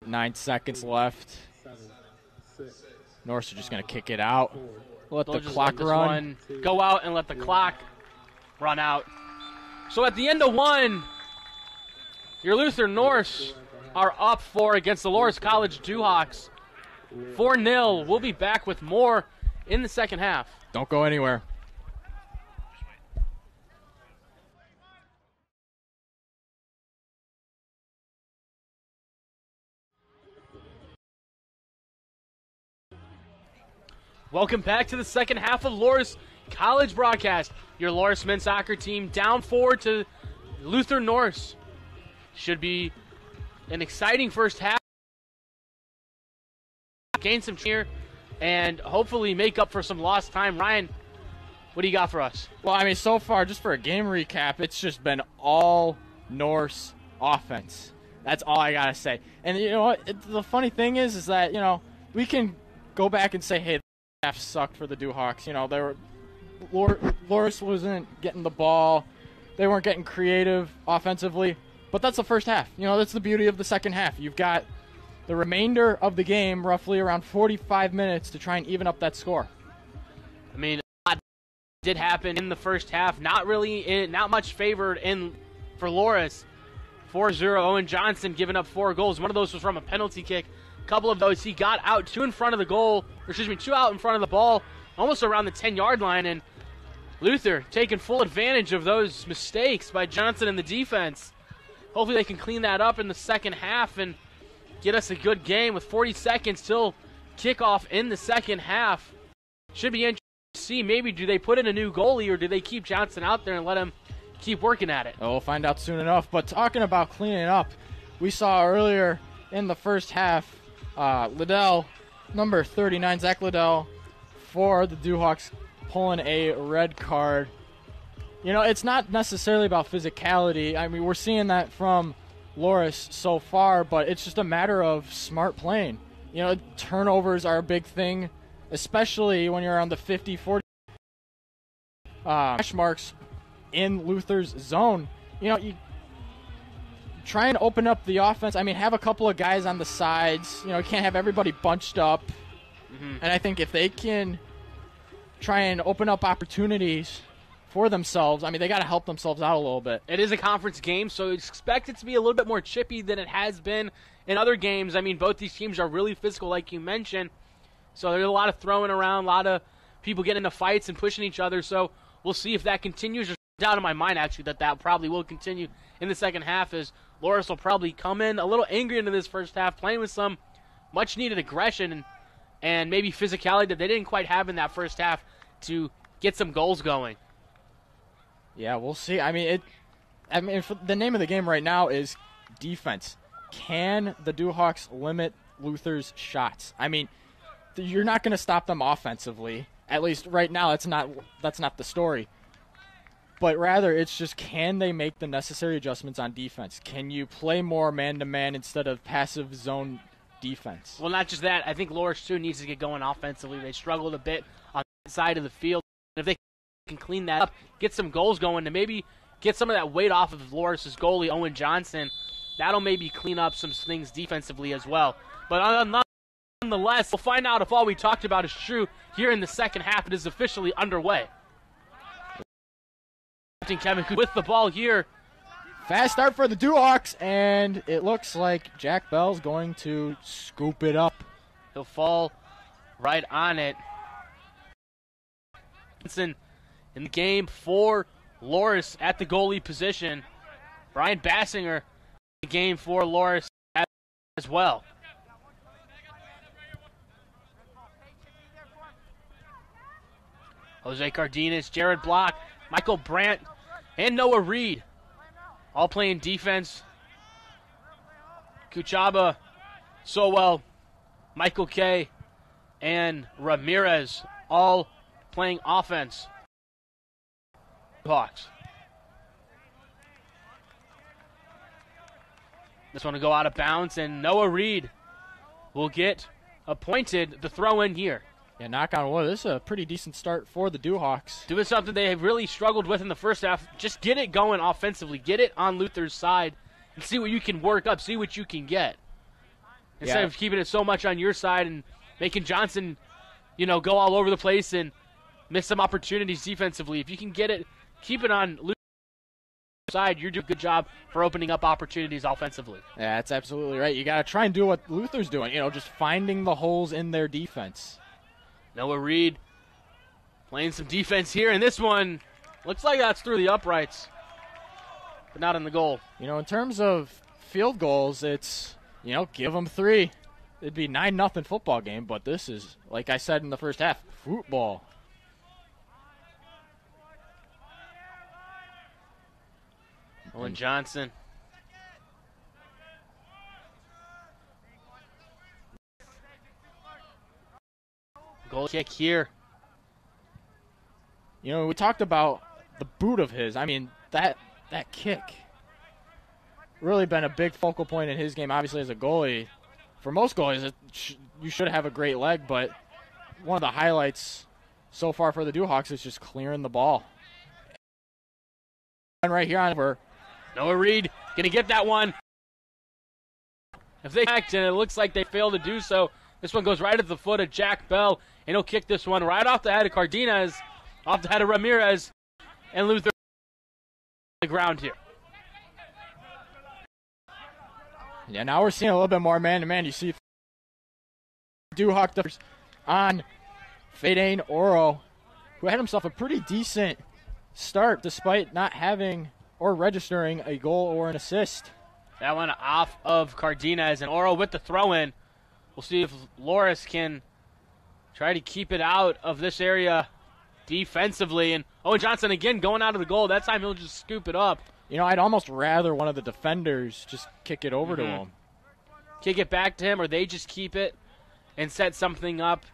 Nine seconds left. Norse are just going to kick it out. Let They'll the clock let run. one go out and let the clock run out. So at the end of one, your Luther Norse are up four against the Loras College Duhawks. 4 0. We'll be back with more in the second half. Don't go anywhere. Welcome back to the second half of Loras College broadcast. Your Loras men's soccer team down four to Luther Norse. Should be an exciting first half. Gain some cheer and hopefully make up for some lost time. Ryan, what do you got for us? Well, I mean, so far, just for a game recap, it's just been all Norse offense. That's all I gotta say. And you know what? It, the funny thing is, is that you know we can go back and say, hey, half sucked for the Duhawks. You know, they were Loras wasn't getting the ball. They weren't getting creative offensively. But that's the first half. You know, that's the beauty of the second half. You've got the remainder of the game, roughly around 45 minutes, to try and even up that score. I mean, a lot did happen in the first half. Not really, in, not much favored in for Loras. 4-0. Owen Johnson giving up four goals. One of those was from a penalty kick. Couple of those he got out two in front of the goal, or excuse me, two out in front of the ball, almost around the 10-yard line. And Luther taking full advantage of those mistakes by Johnson and the defense. Hopefully they can clean that up in the second half and get us a good game with 40 seconds till kickoff in the second half. Should be interesting to see. Maybe do they put in a new goalie or do they keep Johnson out there and let him keep working at it? Oh, We'll find out soon enough. But talking about cleaning up, we saw earlier in the first half, uh, Liddell, number 39, Zach Liddell, for the Duhawks, pulling a red card. You know, it's not necessarily about physicality. I mean, we're seeing that from Loras so far, but it's just a matter of smart playing. You know, turnovers are a big thing, especially when you're on the 50 40 uh, hash marks in Luther's zone. You know, you try and open up the offense. I mean, have a couple of guys on the sides. You know, you can't have everybody bunched up. Mm-hmm. And I think if they can try and open up opportunities for themselves, I mean, they got to help themselves out a little bit. It is a conference game, so expect it to be a little bit more chippy than it has been in other games. I mean, both these teams are really physical, like you mentioned. So there's a lot of throwing around, a lot of people getting into fights and pushing each other. So we'll see if that continues. There's doubt in my mind, actually, that that probably will continue in the second half. As Loras will probably come in a little angry into this first half, playing with some much needed aggression and and maybe physicality that they didn't quite have in that first half to get some goals going. Yeah, we'll see. I mean, it. I mean, the name of the game right now is defense. Can the Duhawks limit Luther's shots? I mean, you're not going to stop them offensively. At least right now, that's not that's not the story. But rather, it's just can they make the necessary adjustments on defense? Can you play more man to man instead of passive zone defense? Well, not just that. I think Loras too needs to get going offensively. They struggled a bit on that side of the field. If they can clean that up, get some goals going, and maybe get some of that weight off of Loras's goalie Owen Johnson, that'll maybe clean up some things defensively as well. But nonetheless, we'll find out if all we talked about is true here in the second half. It is officially underway. Kevin with the ball here. Fast start for the Duhawks, and it looks like Jack Bell's going to scoop it up. He'll fall right on it. Johnson in the game for Loras at the goalie position. Brian Bassinger in the game for Loras as well. Jose Cardenas, Jared Block, Michael Brandt, and Noah Reed all playing defense. Kuchaba, Sowell, Michael K, and Ramirez all playing offense. Hawks. This one to go out of bounds, and Noah Reed will get appointed the throw in here. Yeah, knock on wood. This is a pretty decent start for the Duhawks. Doing something they have really struggled with in the first half. Just get it going offensively. Get it on Luther's side and see what you can work up. See what you can get. Instead Yeah. of keeping it so much on your side and making Johnson, you know, go all over the place and miss some opportunities defensively. If you can get it, keep it on Luther's side. You're doing a good job for opening up opportunities offensively. Yeah, that's absolutely right. You got to try and do what Luther's doing. You know, just finding the holes in their defense. Noah Reed playing some defense here, and this one looks like that's through the uprights, but not in the goal. You know, in terms of field goals, it's you know give them three. It'd be nine nothing football game, but this is like I said in the first half, football. Owen Johnson. Goal kick here. You know, we talked about the boot of his. I mean, that that kick really been a big focal point in his game. Obviously, as a goalie, for most goalies, sh- you should have a great leg. But one of the highlights so far for the Duhawks is just clearing the ball. And right here on over, Noah Reed gonna get that one. If they act and it looks like they fail to do so, this one goes right at the foot of Jack Bell, and he'll kick this one right off the head of Cardenas, off the head of Ramirez, and Luther on the ground here. yeah. Now we're seeing a little bit more man to man. You see, Duhawk defenders on Fadane Oro, who had himself a pretty decent start despite not having or registering a goal or an assist. That one off of Cardenas and Oro with the throw in. We'll see if Loras can try to keep it out of this area defensively. And Owen Johnson again going out of the goal. That time he'll just scoop it up, You know, I'd almost rather one of the defenders just kick it over to Mhm. him. kick it back to him, or they just keep it and set something up.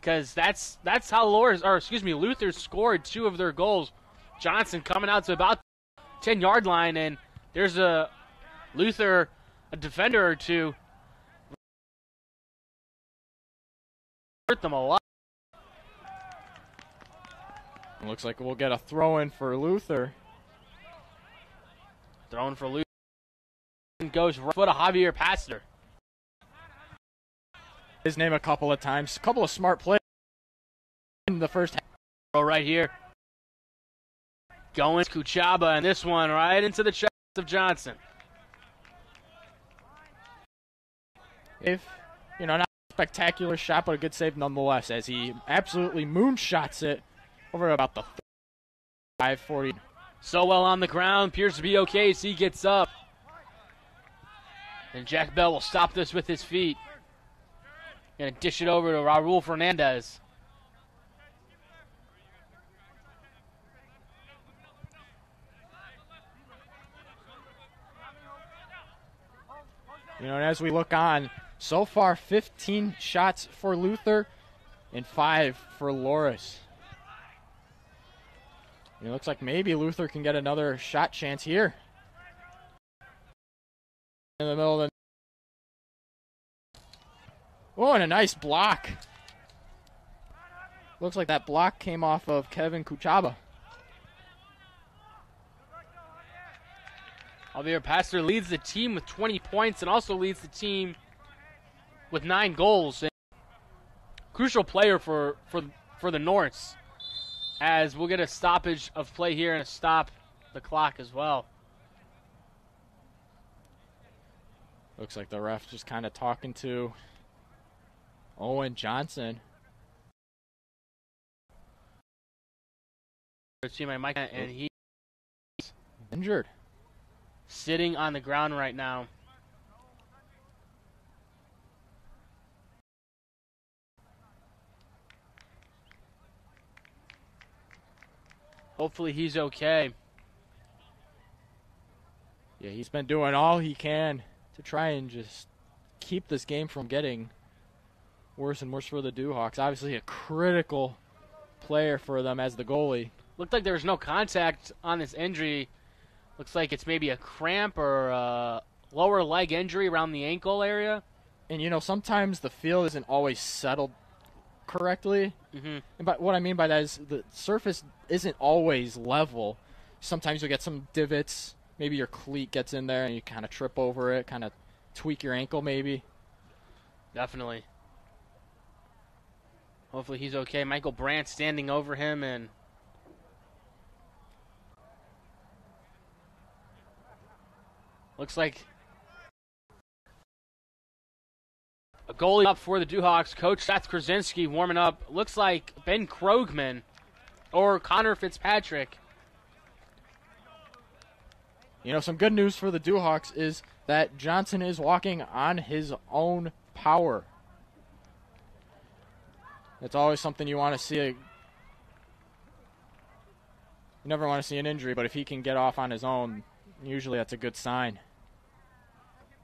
Because that's that's how Loras, or excuse me, Luther scored two of their goals. Johnson coming out to about 10 yard line, and there's a Luther, a defender or two. Hurt them a lot. Looks like we'll get a throw in for Luther. Throwing for Luther. goes right foot of Javier Pastor. His name a couple of times. A couple of smart plays in the first half. Right here. Going Kuchaba, and this one right into the chest of Johnson. If, you know, spectacular shot, but a good save nonetheless, as he absolutely moonshots it over about the 540. Sowell on the ground, appears to be okay as he gets up. And Jack Bell will stop this with his feet. Gonna dish it over to Raul Fernandez. You know, and as we look on, so far 15 shots for Luther and 5 for Loris. It looks like maybe Luther can get another shot chance here. In the middle of the. Oh, and a nice block. Looks like that block came off of Kevin Kuchaba. Javier Pastor leads the team with 20 points and also leads the team with nine goals. And crucial player for, for, for the Norse, as we'll get a stoppage of play here and a stop the clock as well. Looks like the ref just kind of talking to Owen Johnson. See my mic, and oh. he Injured. sitting on the ground right now. Hopefully he's okay. Yeah, he's been doing all he can to try and just keep this game from getting worse and worse for the Duhawks. Obviously, a critical player for them as the goalie. Looked like there was no contact on this injury. Looks like it's maybe a cramp or a lower leg injury around the ankle area. And you know, sometimes the field isn't always settled correctly. hmm And but what I mean by that is the surface isn't always level. Sometimes you'll get some divots. Maybe your cleat gets in there and you kind of trip over it, kind of tweak your ankle maybe. Definitely. Hopefully he's okay. Michael Brandt standing over him and looks like a goalie up for the Duhawks. Coach Seth Krasinski warming up. Looks like Ben Krogman or Connor Fitzpatrick. You know, some good news for the Duhawks is that Johnson is walking on his own power. It's always something you want to see. You never want to see an injury, but if he can get off on his own, usually that's a good sign.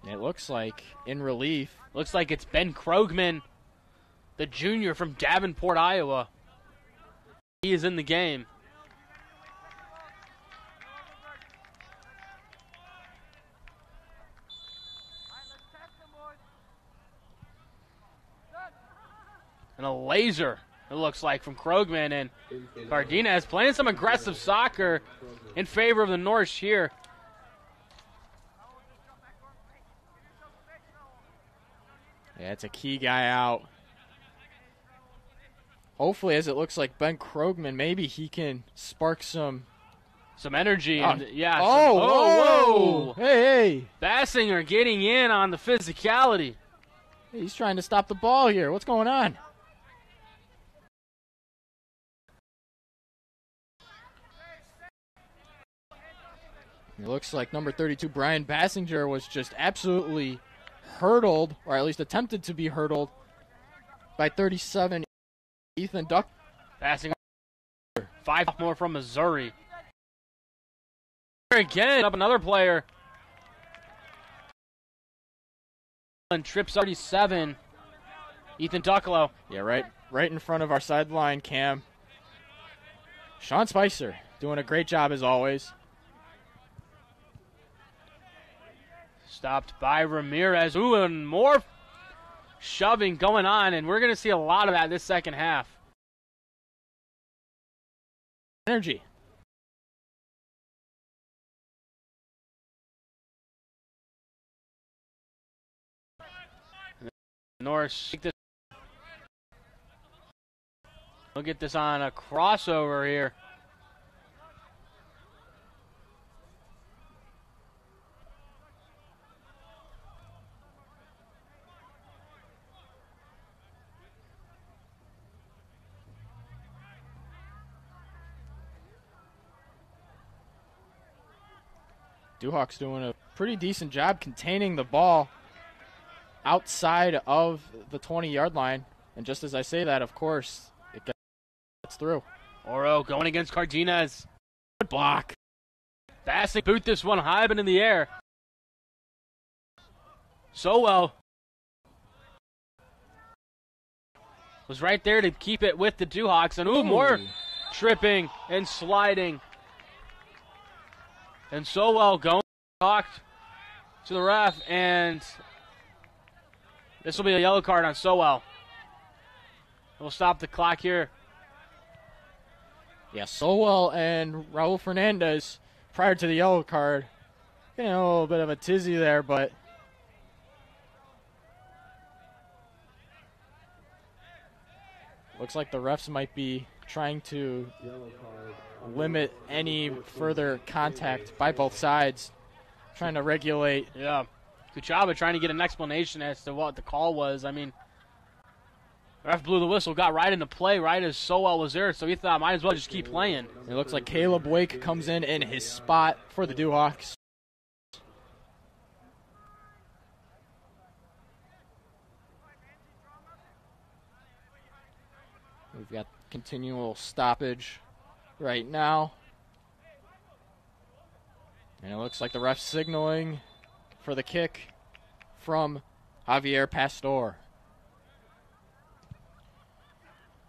It looks like in relief, Looks like it's Ben Krogman, the junior from Davenport, Iowa. He is in the game. And a laser, it looks like, from Krogman. And Cardenas playing some aggressive soccer in favor of the Norse here. Yeah, it's a key guy out. Hopefully, as it looks like Ben Krogman, maybe he can spark some. Some energy. Oh. And, Oh. yeah. some- oh, oh, whoa, whoa. Hey, hey! Bassinger getting in on the physicality. He's trying to stop the ball here. What's going on? It looks like number 32, Brian Bassinger, was just absolutely hurdled, or at least attempted to be hurdled, by 37, Ethan Duck. Passing Five more from Missouri. Again, up another player. And trips 37. Ethan Ducklow. Yeah, right, right in front of our sideline cam. Sean Spicer doing a great job as always. Stopped by Ramirez. Ooh, and more shoving going on, and we're going to see a lot of that this second half. Energy. Norse We'll get this on a crossover here. Duhawks doing a pretty decent job containing the ball outside of the 20 yard line. And just as I say that, of course, it gets through. Oro going against Cardenas. Good block. Bassing boot this one high but in the air. Sowell. Was right there to keep it with the Duhawks. And ooh, more tripping and sliding. And Sowell going talked to the ref and this will be a yellow card on Sowell. We'll stop the clock here. Yeah, Sowell and Raul Fernandez prior to the yellow card. Getting a little bit of a tizzy there, but looks like the refs might be trying to Yellow card. Limit any further contact by both sides, trying to regulate. Yeah. Kuchaba trying to get an explanation as to what the call was. I mean, ref blew the whistle, got right into play right as Sowell was there, so he thought might as well just keep playing. It looks like Caleb Wake comes in in his spot for the Duhawks. We've got continual stoppage right now. And it looks like the ref's signaling for the kick from Javier Pastor.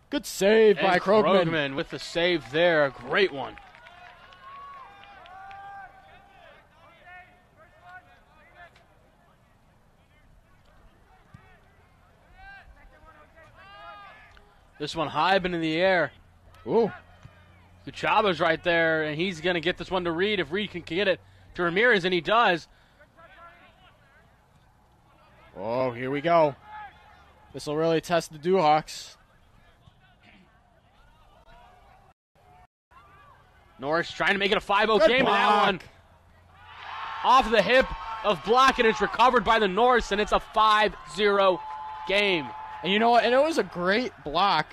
Good save by And Krogman. Krogman with the save there. A great one. This one high but in the air. Ooh, Kuchaba's right there, and he's going to get this one to Reed if Reed can get it to Ramirez, and he does. Oh, here we go. This will really test the Duhawks. Norse trying to make it a 5 0 Good game in that one. Off the hip of Block, and it's recovered by the Norse, and it's a 5 0 game. And you know what? And it was a great block.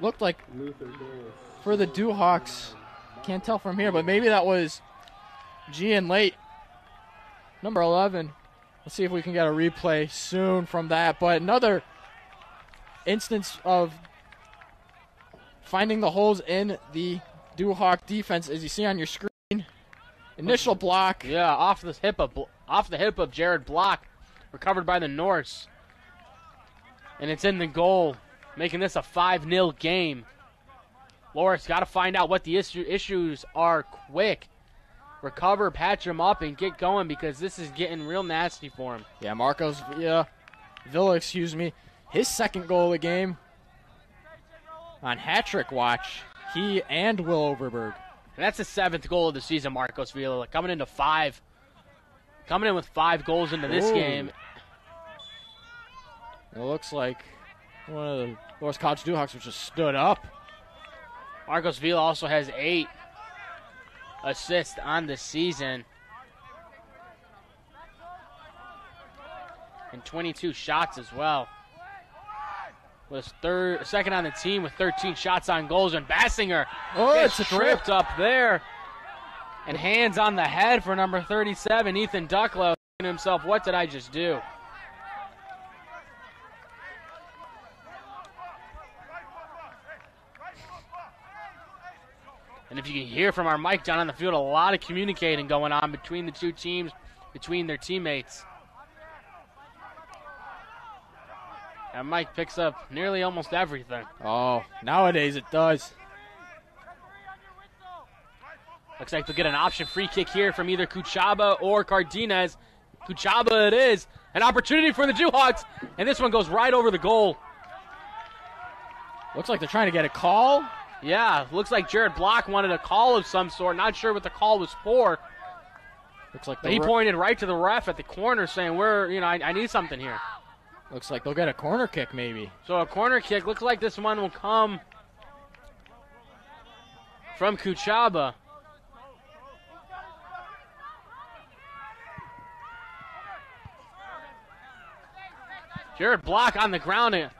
Looked like Luther goal. For the Duhawks. Can't tell from here, but maybe that was G Gian late. Number 11. Let's see if we can get a replay soon from that. But another instance of finding the holes in the Duhawk defense, as you see on your screen. Initial block. Yeah, off the hip of off the hip of Jared Block, recovered by the Norse, and it's in the goal, making this a 5 0 game. Loras got to find out what the issue, issues are quick. Recover, patch him up, and get going because this is getting real nasty for him. Yeah, Marcos Vila, Villa, excuse me, his second goal of the game on hat trick watch. He and Will Overberg. And that's the seventh goal of the season, Marcos Vila, coming into five, coming in with five goals into this Ooh. game. It looks like one of the Loras College Duhawks was just stood up. Marcos Vila also has eight assists on the season. And 22 shots as well. Was third, second on the team with 13 shots on goals, and Bassinger Oh, gets it's a trip. tripped up there, and hands on the head for number 37, Ethan Ducklow, himself, "What did I just do?" And if you can hear from our mic down on the field, a lot of communicating going on between the two teams, between their teammates. And Mike picks up nearly almost everything. Oh, nowadays it does. Looks like they'll get an option free kick here from either Kuchaba or Cardenas. Kuchaba it is. An opportunity for the Duhawks. And this one goes right over the goal. Looks like they're trying to get a call. Yeah, looks like Jared Block wanted a call of some sort. Not sure what the call was for. Looks like he pointed right to the ref at the corner saying, We're, you know, I, I need something here. Looks like they'll get a corner kick maybe. So a corner kick looks like this one will come from Kuchaba. Jared Block on the ground.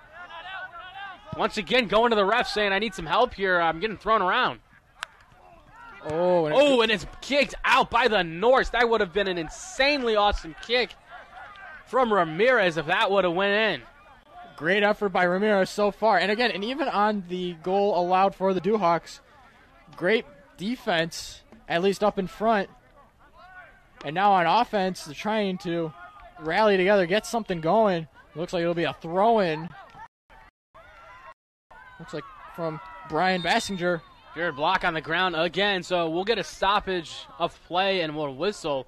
Once again, going to the ref saying, I need some help here. I'm getting thrown around. Oh, and Oh, and it's kicked out by the Norse. That would have been an insanely awesome kick from Ramirez if that would have went in. great effort by Ramirez so far. And again, and even on the goal allowed for the Duhawks, great defense, at least up in front. And now on offense, they're trying to rally together, get something going. Looks like it'll be a throw in. Looks like from Brian Bassinger. Jared Block on the ground again, so we'll get a stoppage of play and we'll whistle.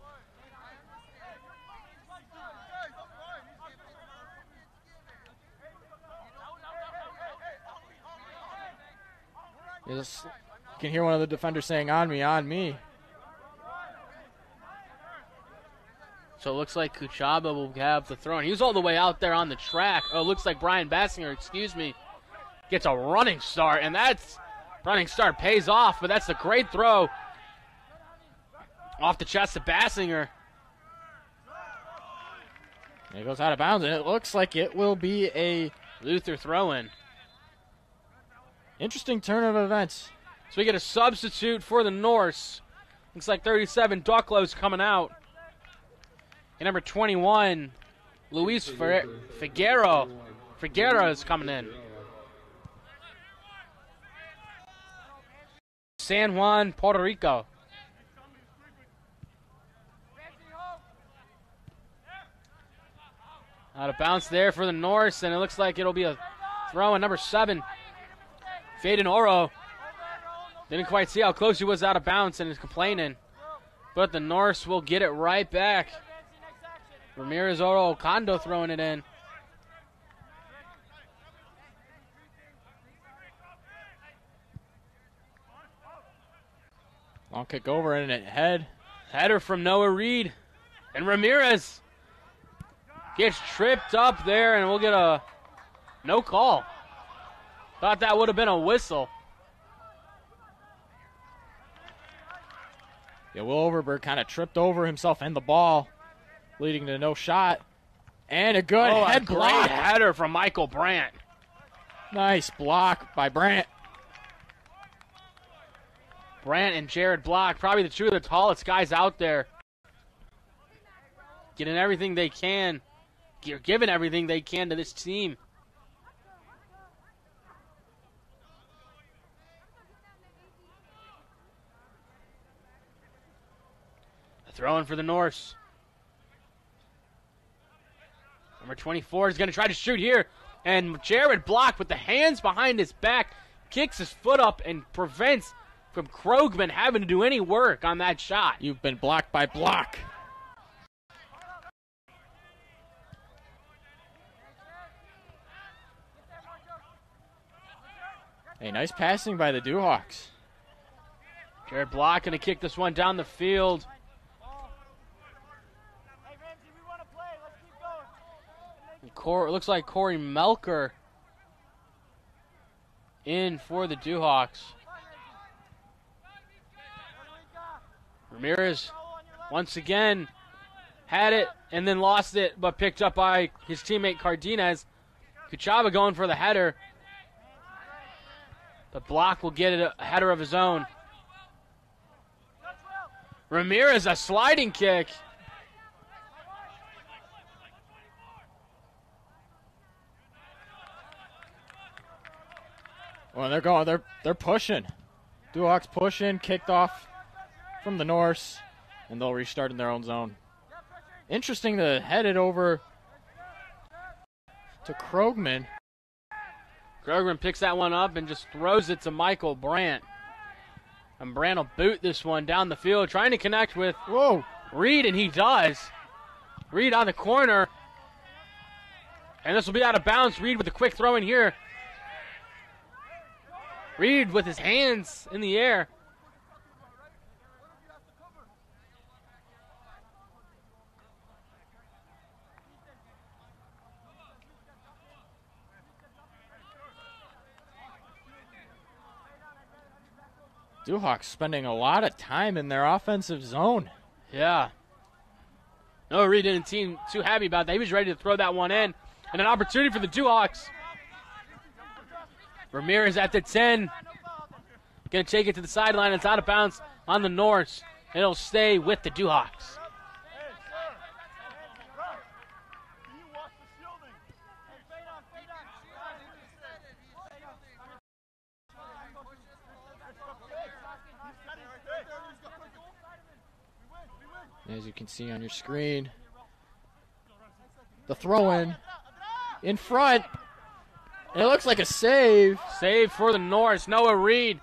Yes, you can hear one of the defenders saying, On me, on me. So it looks like Kuchaba will have the throw. And he was all the way out there on the track. Oh, it looks like Brian Bassinger, excuse me, gets a running start. And that's running start pays off, but that's a great throw off the chest of Bassinger. It goes out of bounds, and it looks like it will be a Luther throw in. interesting turn of events. So we get a substitute for the Norse. Looks like 37 Ducklow's coming out. And number 21, Luis Fer- Figueroa. Figueroa is coming in. San Juan, Puerto Rico. Out of bounce there for the Norse, and it looks like it'll be a throw in number seven, Faden Oro. Didn't quite see how close he was out of bounds and is complaining. But the Norse will get it right back. Ramirez Oro Kondo throwing it in. Long kick over and it head. Header from Noah Reed. And Ramirez gets tripped up there, and we'll get a no call. Thought that would have been a whistle. Yeah, Will Overberg kind of tripped over himself and the ball, leading to no shot. And a good oh, head a block. header from Michael Brandt. Nice block by Brandt. Brandt and Jared Block, probably the two of the tallest guys out there. Getting everything they can, gi- giving everything they can to this team. Throwing for the Norse. Number 24 is going to try to shoot here. And Jared Block with the hands behind his back kicks his foot up and prevents from Krogman having to do any work on that shot. You've been blocked by block. Hey, nice passing by the Duhawks. Jared Block going to kick this one down the field. And Cor- it looks like Corey Melker in for the Duhawks. Ramirez once again had it and then lost it, but picked up by his teammate Cardenas. Kuchaba going for the header. But Block will get a header of his own. Ramirez a sliding kick. Well, they're going. They're they're pushing. Duhawks pushing, kicked off from the Norse, and they'll restart in their own zone. Interesting to head it over to Krogman. Krogman picks that one up and just throws it to Michael Brandt. And Brandt will boot this one down the field, trying to connect with Whoa! Reed, and he does. Reed on the corner. And this will be out of bounds. Reed with a quick throw in here. Reed with his hands in the air. Duhawks spending a lot of time in their offensive zone. Yeah. No, Reed didn't seem too happy about that. He was ready to throw that one in. And an opportunity for the Duhawks. Ramirez at the 10. Going to take it to the sideline. It's out of bounds on the Norse. It'll stay with the Duhawks. As you can see on your screen, the throw in in front. It looks like a save. Save for the Norse. Noah Reed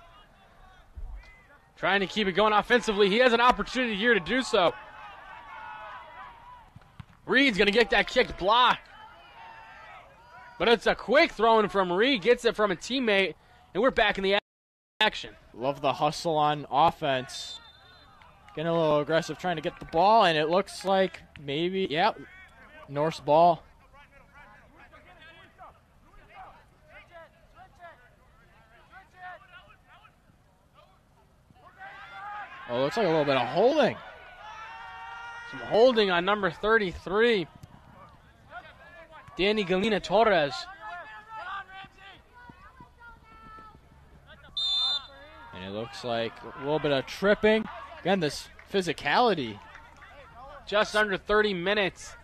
trying to keep it going offensively. He has an opportunity here to do so. Reed's going to get that kick blocked. But it's a quick throw in from Reed. Gets it from a teammate, and we're back in the action. Love the hustle on offense. Getting a little aggressive trying to get the ball, and it looks like maybe, yep, Norse ball. Oh, looks like a little bit of holding. Some holding on number 33, Danny Galina Torres. And it looks like a little bit of tripping. Again, this physicality. Just under 30 minutes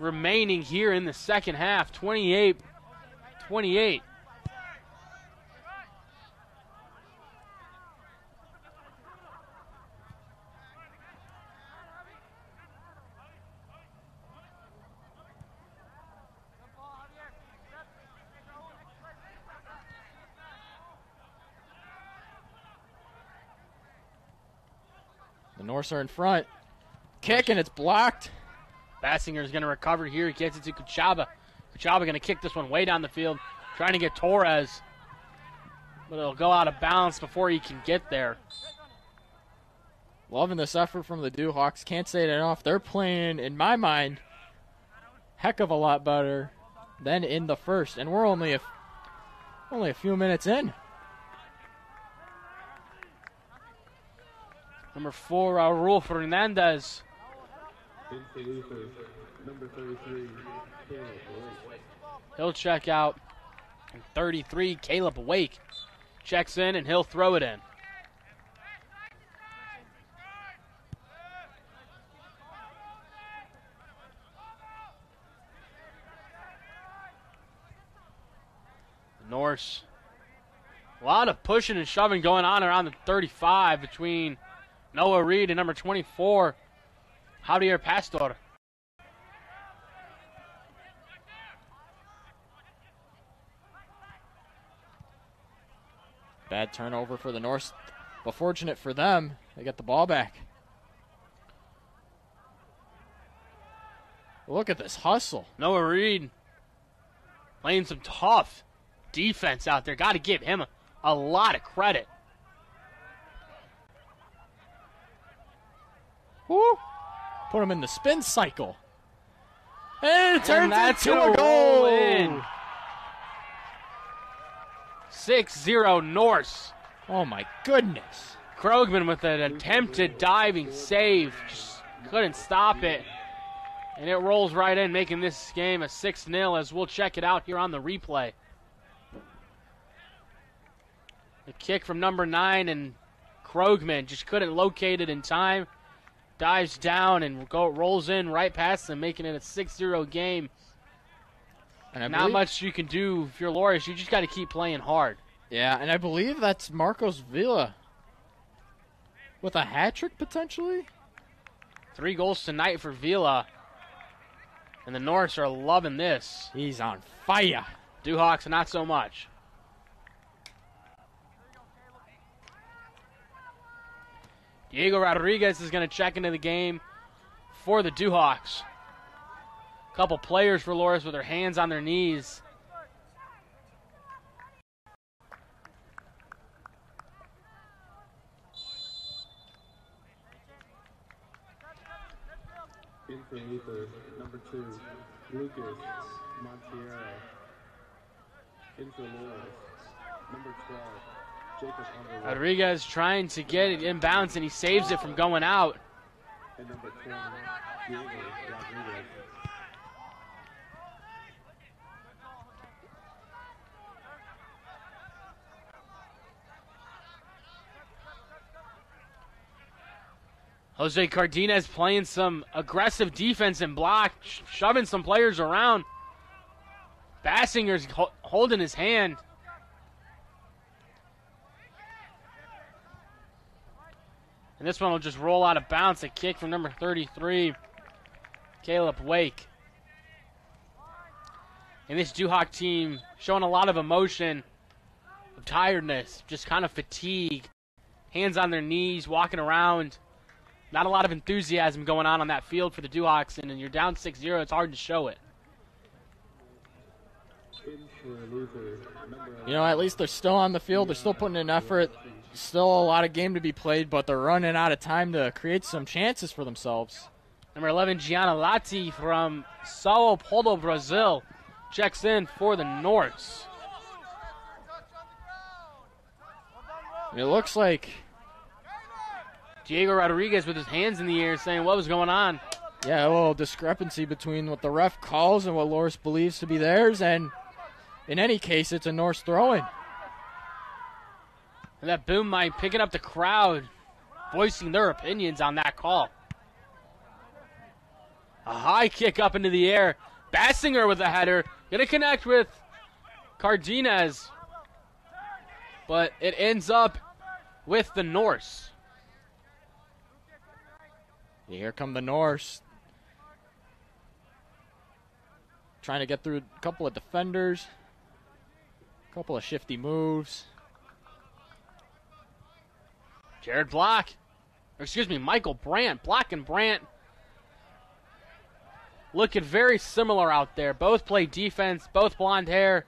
remaining here in the second half. 28 28. Are in front. Kick, and it's blocked. Bassinger is going to recover here. He gets it to Kuchaba. Kuchaba going to kick this one way down the field, trying to get Torres. But it'll go out of bounds before he can get there. Loving this effort from the Duhawks. Can't say it enough. They're playing, in my mind, heck of a lot better than in the first. And we're only a, only a few minutes in. Number four, Raul Fernandez. Number 33, He'll check out. And 33, Caleb Wake checks in and he'll throw it in. Norse. A lot of pushing and shoving going on around the 35 between Noah Reed and number 24, Javier Pastor. Bad turnover for the Norse, but fortunate for them, they get the ball back. Look at this hustle. Noah Reed playing some tough defense out there. Got to give him a, a lot of credit. Woo! Put him in the spin cycle. And it turns that's into a goal. in. 6 0 Norse. Oh my goodness. Krogman with an attempted diving save. Just couldn't stop it. And it rolls right in, making this game a 6 0 as we'll check it out here on the replay. The kick from number 9, and Krogman just couldn't locate it in time. Dives down and go, rolls in right past them, making it a 6 0 game. And Not believe- much you can do if you're Loras. You just got to keep playing hard. Yeah, and I believe that's Marcos Vila with a hat trick potentially. Three goals tonight for Vila. And the Norse are loving this. He's on fire. Duhawks, not so much. Diego Rodriguez is going to check into the game for the Duhawks. Couple players for Loras with their hands on their knees. In for Luther, number 2, Lucas Montiero. In for Loras, number 12, Jacob Underwood, Rodriguez trying to get it inbounds and he saves it from going out. and number 20, Diego Rodriguez. Jose Cardenas playing some aggressive defense and block, sh- shoving some players around. Bassinger's ho- holding his hand. This one will just roll out of bounds. A kick from number 33, Caleb Wake. And this Duhawk team showing a lot of emotion, of tiredness, just kind of fatigue. Hands on their knees, walking around. Not a lot of enthusiasm going on on that field for the Duhawks, and you're down 6-0, it's hard to show it. You know, at least they're still on the field. They're still putting in effort. Still a lot of game to be played, but they're running out of time to create some chances for themselves. Number 11, Gianna Lati from Sao Paulo, Brazil, checks in for the Norse. It looks like, Diego Rodriguez with his hands in the air saying what was going on. yeah, a little discrepancy between what the ref calls and what Loras believes to be theirs. And in any case, it's a Norse throwing. And that boom mic picking up the crowd, voicing their opinions on that call. A high kick up into the air. Bassinger with a header. Gonna connect with Cardenas. But it ends up with the Norse. Here come the Norse. Trying to get through a couple of defenders. A couple of shifty moves. Jared Block. Excuse me, Michael Brandt. Block and Brandt looking very similar out there. Both play defense, both blonde hair,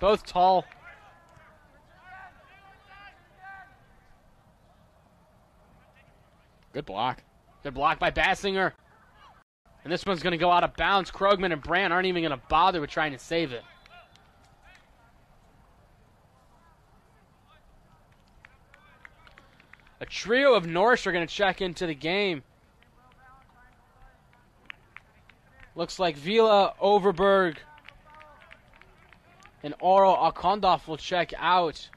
both tall. Good block. Good block by Bassinger. And this one's going to go out of bounds. Krogman and Brandt aren't even going to bother with trying to save it. A trio of Norse are going to check into the game. Looks like Vila, Overberg, and Oro Akondov will check out.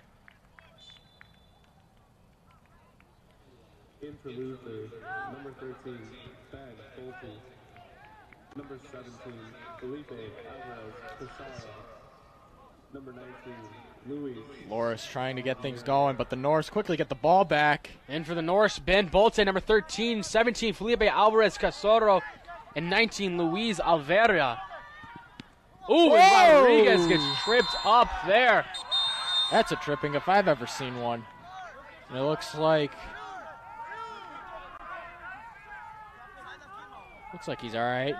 Number 13, Ben Bolton. Number 17, Felipe Alvarez Casara. Number 19, Luis Loras trying to get things going, but the Norse quickly get the ball back. In for the Norse, Ben Bolton, number 13, 17, Felipe Alvarez Casoro, and 19, Luis Alveria. Ooh, Whoa! Rodriguez gets tripped up there. That's a tripping if I've ever seen one. And it looks like looks like he's all right.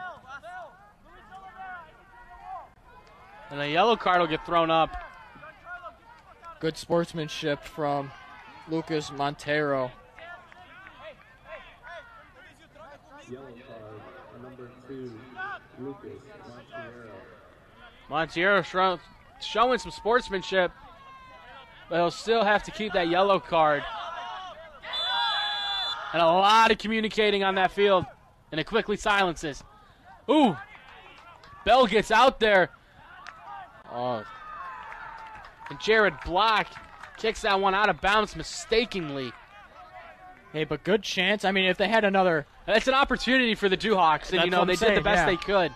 And a yellow card will get thrown up. Good sportsmanship from Lucas Montero. Yellow card, number 2, Lucas. Montiero show- showing some sportsmanship, but he'll still have to keep that yellow card. And a lot of communicating on that field, and it quickly silences. Ooh, Bell gets out there, Oh, and Jared Block kicks that one out of bounds mistakenly. hey, but good chance. I mean, if they had another, And That's an opportunity for the Duhawks, and you know what I'm they did the best yeah. they could.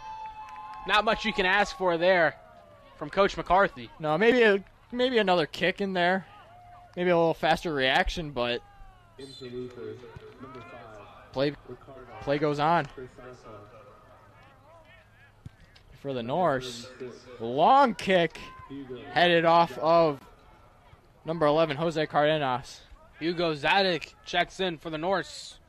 Not much you can ask for there from Coach McCarthy. no, maybe a, maybe another kick in there, maybe a little faster reaction, but In for Luther, number 5, play play goes on Crisanto. For the Norse. Long kick headed off of number 11, Jose Cardenas. Hugo Zadig checks in for the Norse.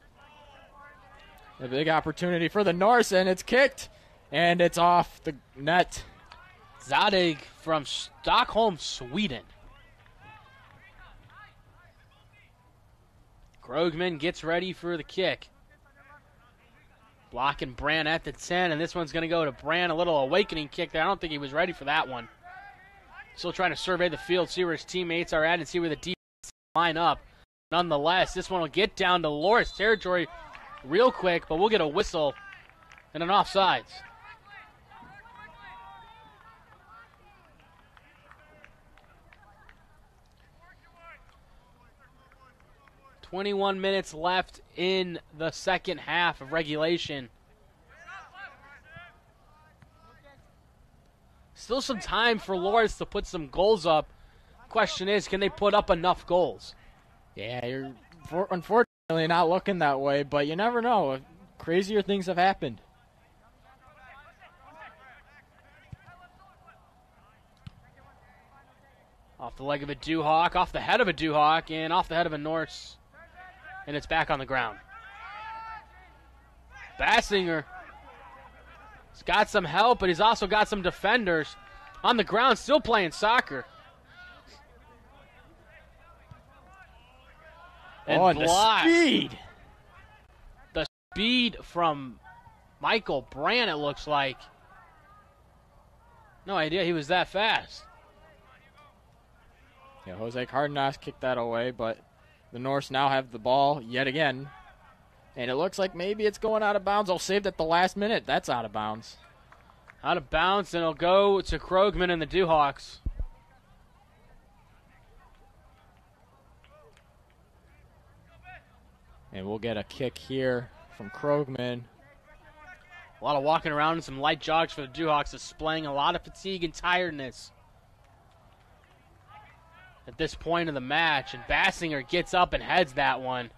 A big opportunity for the Norse, and it's kicked, and it's off the net. Zadig from Stockholm, Sweden. Krogman gets ready for the kick. Blocking Brand at the 10, and this one's going to go to Brand. A little awakening kick there. I don't think he was ready for that one. Still trying to survey the field, see where his teammates are at, and see where the defense line up. Nonetheless, this one will get down to Loras territory real quick, but we'll get a whistle and an offsides. Twenty-one minutes left in the second half of regulation. Still some time for Loras to put some goals up. Question is, can they put up enough goals? Yeah, you're for, unfortunately not looking that way, but you never know. Crazier things have happened. Off the leg of a Duhawk, off the head of a Duhawk, and off the head of a Norse. And it's back on the ground. Bassinger. He's got some help, but he's also got some defenders on the ground, still playing soccer. And oh, and the speed. The speed from Michael Brand, it looks like. No idea he was that fast. Yeah, Jose Cardenas kicked that away, but the Norse now have the ball yet again. And it looks like maybe it's going out of bounds. Oh, saved at the last minute. That's out of bounds. Out of bounds, and it'll go to Krogman and the Duhawks. And we'll get a kick here from Krogman. A lot of walking around and some light jogs for the Duhawks, displaying a lot of fatigue and tiredness at this point of the match. And Bassinger gets up and heads that one.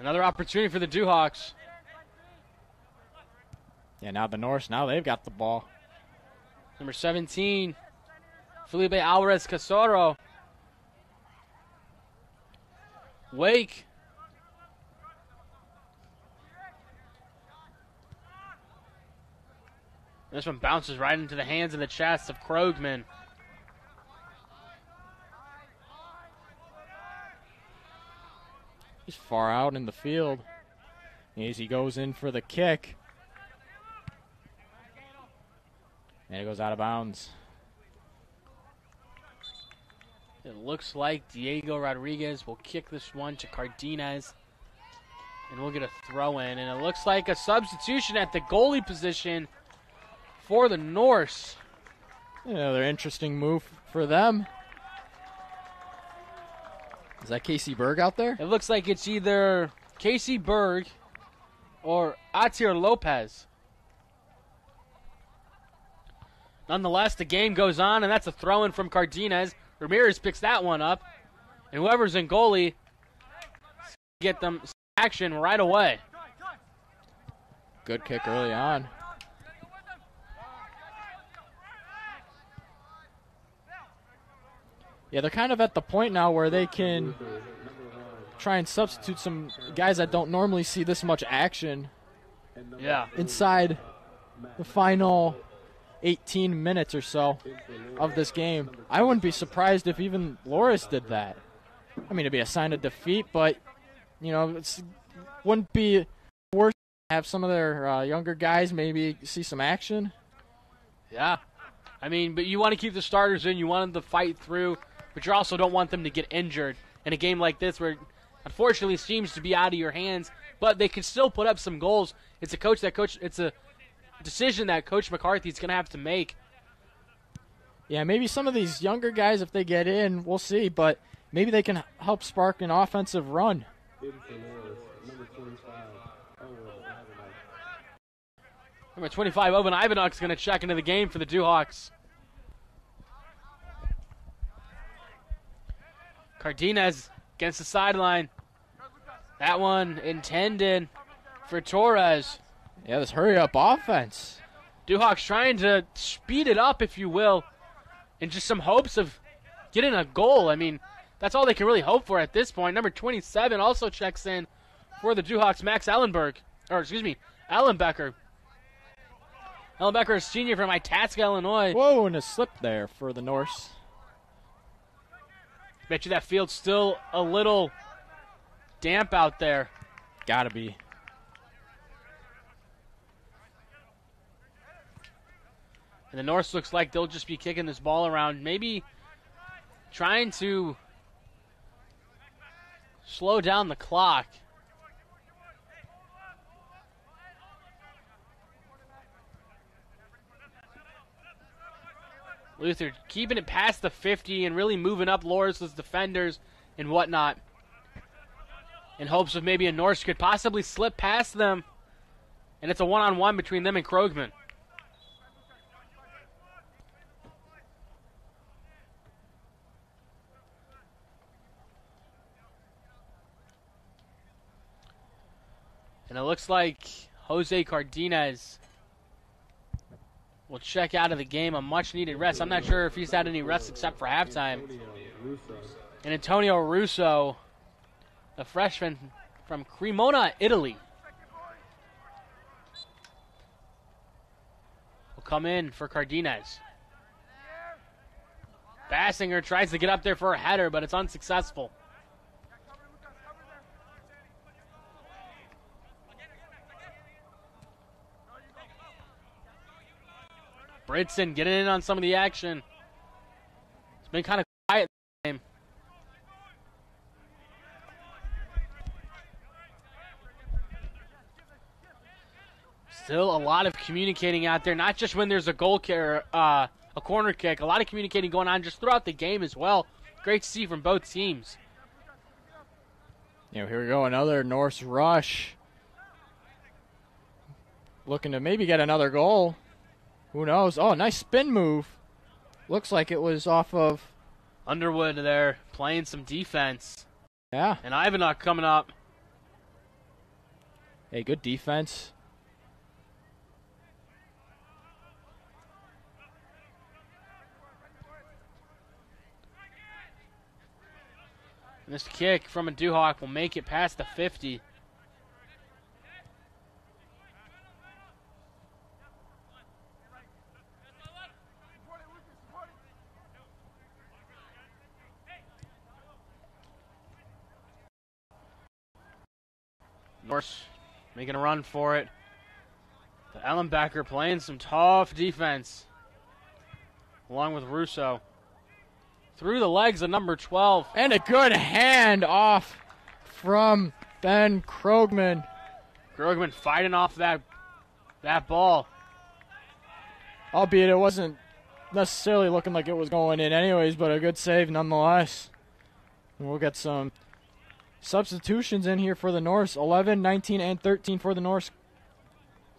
Another opportunity for the Duhawks. Yeah, now the Norse, now they've got the ball. Number 17, Felipe Alvarez Casoro. Wake. This one bounces right into the hands and the chest of Krogman. He's far out in the field. As he goes in for the kick. And it goes out of bounds. It looks like Diego Rodriguez will kick this one to Cardenas. And we'll get a throw in. And it looks like a substitution at the goalie position for the Norse. Another interesting move for them. Is that Casey Berg out there? It looks like it's either Casey Berg or Atir Lopez. Nonetheless, the game goes on, and that's a throw in from Cardenas. Ramirez picks that one up, and whoever's in goalie get them action right away. Good kick early on. Yeah, they're kind of at the point now where they can try and substitute some guys that don't normally see this much action Yeah. inside the final 18 minutes or so of this game. I wouldn't be surprised if even Loras did that. I mean, it'd be a sign of defeat, but you know, it wouldn't be worse to have some of their uh, younger guys maybe see some action. Yeah. I mean, but you want to keep the starters in. You want them to fight through, but you also don't want them to get injured in a game like this where unfortunately seems to be out of your hands, but they can still put up some goals. It's a coach that coach it's a decision that coach McCarthy is going to have to make. Yeah, maybe some of these younger guys if they get in, we'll see, but maybe they can help spark an offensive run. In for Norris, number 25, Owen Ivanov. Number 25 Owen Ivanuk's going to check into the game for the Duhawks. Cardenas against the sideline. That one intended for Torres. Yeah, this hurry up offense. Duhawks trying to speed it up, if you will, in just some hopes of getting a goal. I mean, that's all they can really hope for at this point. Number 27 also checks in for the Duhawks, Max Ellenberg, or excuse me, Ellenbecker. Ellenbecker is senior from Itasca, Illinois. Whoa, and a slip there for the Norse. Bet you that field's still a little damp out there. Gotta be. And the Norse looks like they'll just be kicking this ball around, maybe trying to slow down the clock. Luther keeping it past the 50 and really moving up Loras's defenders and whatnot in hopes of maybe a Norse could possibly slip past them. And it's a one on one between them and Krogman. And it looks like Jose Cardenas will check out of the game a much needed rest. I'm not sure if he's had any rest except for halftime. And Antonio Russo, a freshman from Cremona, Italy, will come in for Cardenas. Bassinger tries to get up there for a header, but it's unsuccessful. Britson getting in on some of the action. It's been kind of quiet this game. Still a lot of communicating out there, not just when there's a goal uh, a corner kick. A lot of communicating going on just throughout the game as well. Great to see from both teams. You know, here we go, another Norse rush. Looking to maybe get another goal. Who knows? Oh, nice spin move. Looks like it was off of. Underwood there playing some defense, Yeah. and Ivanuk coming up. Hey, good defense. And this kick from a Duhawk will make it past the 50. Norse making a run for it. The Ellenbecker playing some tough defense. Along with Russo. Through the legs of number 12. And a good hand off from Ben Krogman. Krogman fighting off that that ball. Albeit it wasn't necessarily looking like it was going in, anyways, but a good save nonetheless. And we'll get some substitutions in here for the Norse 11, 19, and 13 for the Norse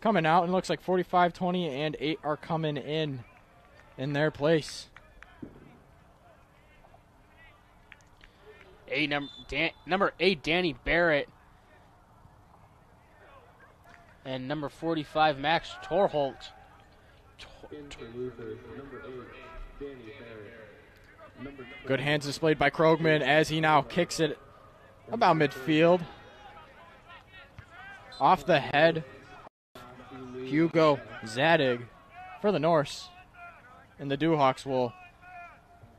coming out. And looks like 45, 20, and 8 are coming in in their place. Eight number Dan, number eight Danny Barrett. And number forty-five Max Torholt. Tor- In for Luther. Number eight, Danny Barrett. Number 12, Good hands displayed by Krogman as he now kicks it about midfield. Off the head, Hugo Zadig for the Norse. And the Duhawks will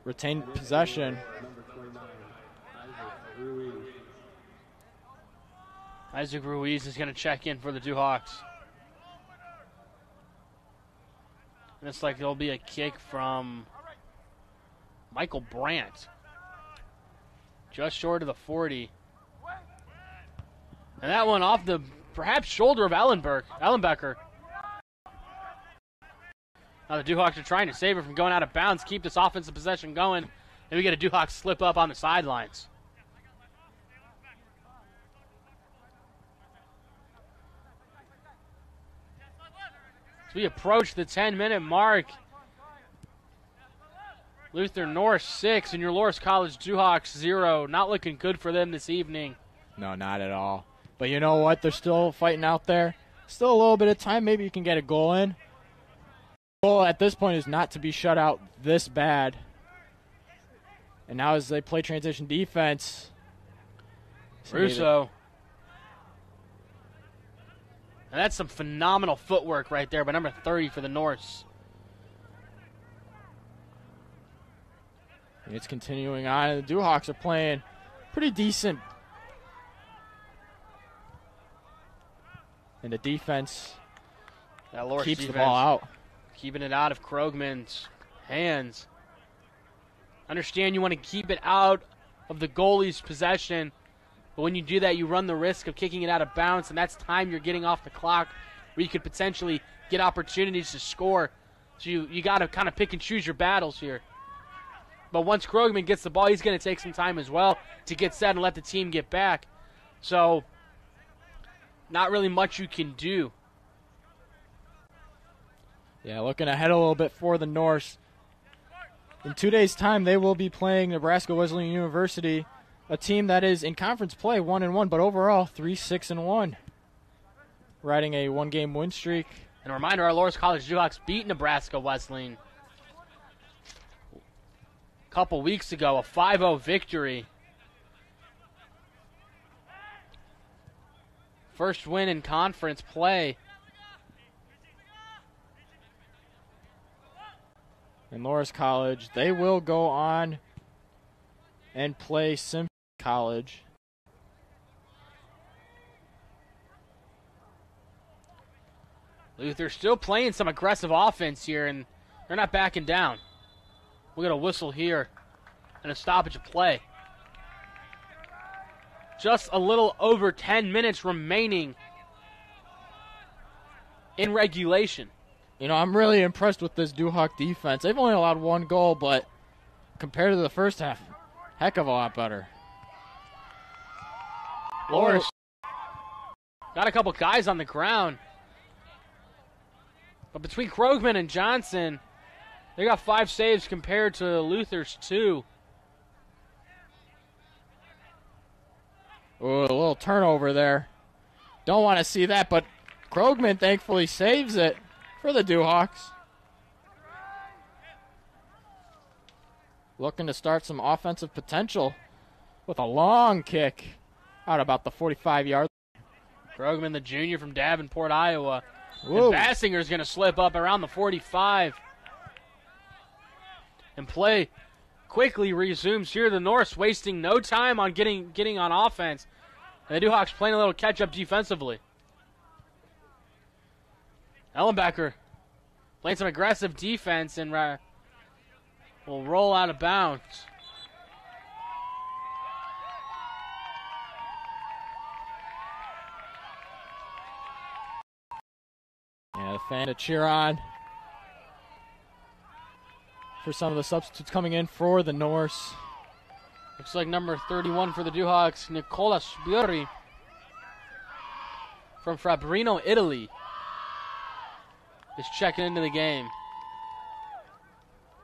retain possession. number 29, Isaac Ruiz. Is going to check in for the Duhawks. And it's like there'll be a kick from Michael Brandt. Just short of the 40. And that one off the perhaps shoulder of Ellenberg, Ellenbecker. Now the Duhawks are trying to save it from going out of bounds, keep this offensive possession going. And we get a Duhawk slip up on the sidelines. As we approach the 10 minute mark, Luther Norse 6 and your Loras College Duhawks 0. Not looking good for them this evening. No, not at all. But you know what? They're still fighting out there. Still a little bit of time. Maybe you can get a goal in. Goal at this point is not to be shut out this bad. And now as they play transition defense, Russo. And that's some phenomenal footwork right there by number 30 for the Norse. It's continuing on. The Duhawks are playing pretty decent And the defense That keeps defense the ball out. keeping it out of Krogman's hands. Understand you want to keep it out of the goalie's possession, but when you do that, you run the risk of kicking it out of bounds, and that's time you're getting off the clock where you could potentially get opportunities to score. So you, you got to kind of pick and choose your battles here. But once Krogman gets the ball, he's going to take some time as well to get set and let the team get back. So, not really much you can do. Yeah, looking ahead a little bit for the Norse. In two days' time, they will be playing Nebraska Wesleyan University, a team that is in conference play one and one, but overall three six and one, riding a one-game win streak. And a reminder, our Loras College Jayhawks beat Nebraska Wesleyan a couple weeks ago, a 5-0 victory. First win in conference play. And Loras College, they will go on and play Simpson College. Luther still playing some aggressive offense here, and they're not backing down. We got a whistle here and a stoppage of play. Just a little over 10 minutes remaining in regulation. You know, I'm really impressed with this Duhawk defense. They've only allowed one goal, but compared to the first half, heck of a lot better. Loras got a couple guys on the ground. But between Krogman and Johnson, they got five saves compared to Luther's two. Ooh, a little turnover there. Don't want to see that, but Krogman thankfully saves it for the Duhawks. Looking to start some offensive potential with a long kick out about the 45 yard. Krogman, the junior from Davenport, Iowa. Whoa. And Bassinger's going to slip up around the 45. And play quickly resumes here. The Norse wasting no time on getting getting on offense. And the Duhawks playing a little catch up defensively. Ellenbecker playing some aggressive defense and uh, will roll out of bounds. Yeah, the fan to cheer on for some of the substitutes coming in for the Norse. Looks like number 31 for the Duhawks, Nicola Spuri from Fabrino, Italy, is checking into the game.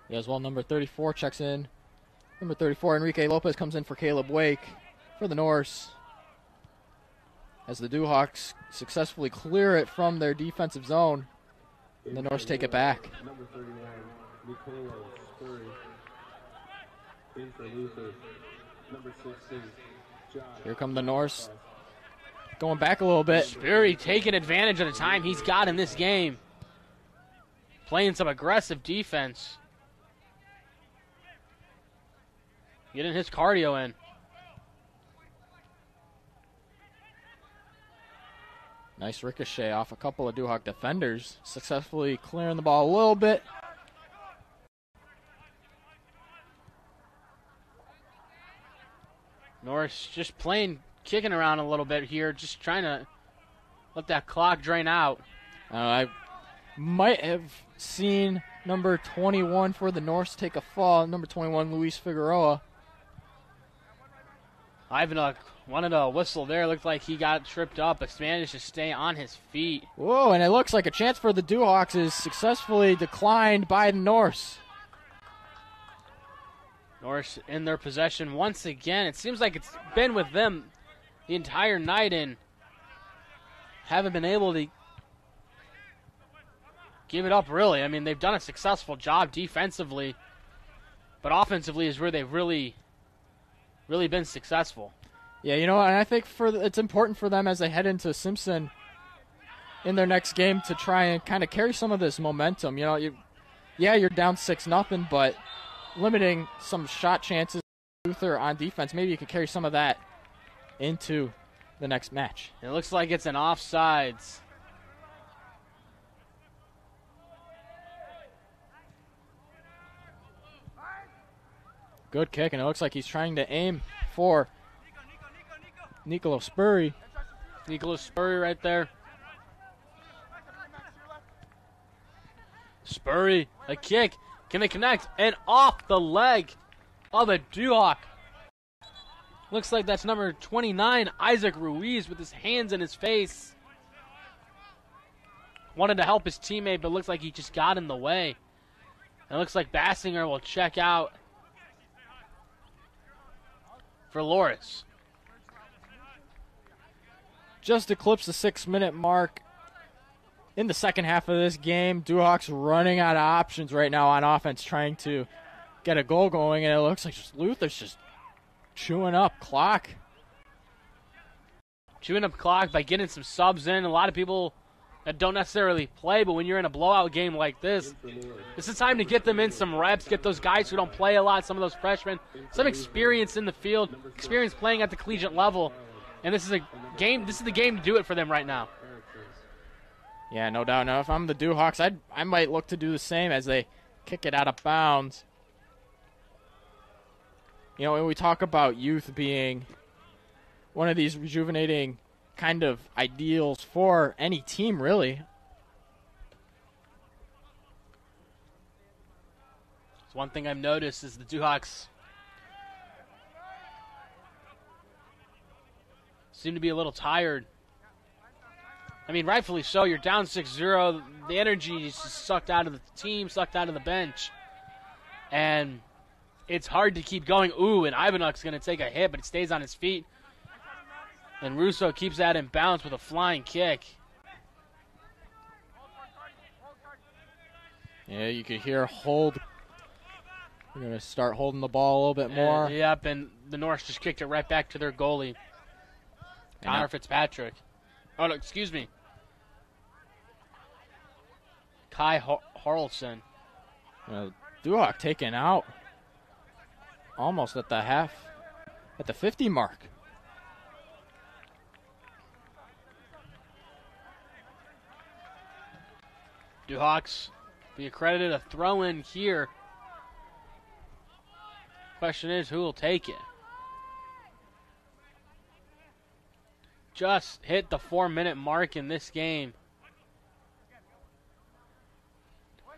Yeah, as well, number 34 checks in. Number 34, Enrique Lopez comes in for Caleb Wake for the Norse. As the Duhawks successfully clear it from their defensive zone, and the Norse take it back. Number 39, Nicola Spurry. In for Luther. Number 16, John. Here come the Norse. Going back a little bit. Spuri taking advantage of the time he's got in this game, playing some aggressive defense, getting his cardio in. Nice ricochet off a couple of Duhawk defenders, successfully clearing the ball a little bit. Norris just playing, kicking around a little bit here, just trying to let that clock drain out. Uh, I might have seen number 21 for the Norse take a fall. Number 21, Luis Figueroa. Ivanuk wanted a whistle there. Looked like he got tripped up, but managed to stay on his feet. Whoa, and it looks like a chance for the Duhawks is successfully declined by the Norse. Norris in their possession once again. It seems like it's been with them the entire night and haven't been able to give it up really. I mean, they've done a successful job defensively, but offensively is where they've really, really been successful. Yeah, you know, and I think for the, it's important for them as they head into Simpson in their next game to try and kind of carry some of this momentum. You know, you, yeah, you're down six nothing, but limiting some shot chances. Luther on defense. Maybe you could carry some of that into the next match. It looks like it's an offsides. Good kick, and it looks like he's trying to aim for Nicolo Spurry. Nicolo Spurry right there. Spurry, a kick. Can they connect? And off the leg of the Duhawk. Looks like that's number 29, Isaac Ruiz, with his hands in his face. Wanted to help his teammate, but looks like he just got in the way. It looks like Bassinger will check out for Loras. Just eclipsed the six minute mark in the second half of this game. Duhawks running out of options right now on offense, trying to get a goal going, and it looks like just Luther's just chewing up clock. chewing up clock by getting some subs in. A lot of people that don't necessarily play, but when you're in a blowout game like this, this is time to get them in some reps, get those guys who don't play a lot, some of those freshmen, some experience in the field, experience playing at the collegiate level. And this is a game. This is the game to do it for them right now. Yeah, no doubt. Now, if I'm the Duhawks, I'd, I might look to do the same as they kick it out of bounds. You know, when we talk about youth being one of these rejuvenating kind of ideals for any team, really. So one thing I've noticed is the Duhawks seem to be a little tired. I mean, rightfully so. You're down 6-0. The energy is sucked out of the team, sucked out of the bench, and it's hard to keep going. Ooh, and Ivanuk's going to take a hit, but he stays on his feet. And Russo keeps that in bounds with a flying kick. Yeah, you can hear hold. We're going to start holding the ball a little bit more. And, yep, and the Norse just kicked it right back to their goalie, Connor Fitzpatrick. Oh, no, excuse me. Kai Har- Harlson. Uh, Duhawk taken out almost at the half, at the 50 mark. Duhawks be accredited a throw in here. Question is, who will take it? Just hit the four minute mark in this game.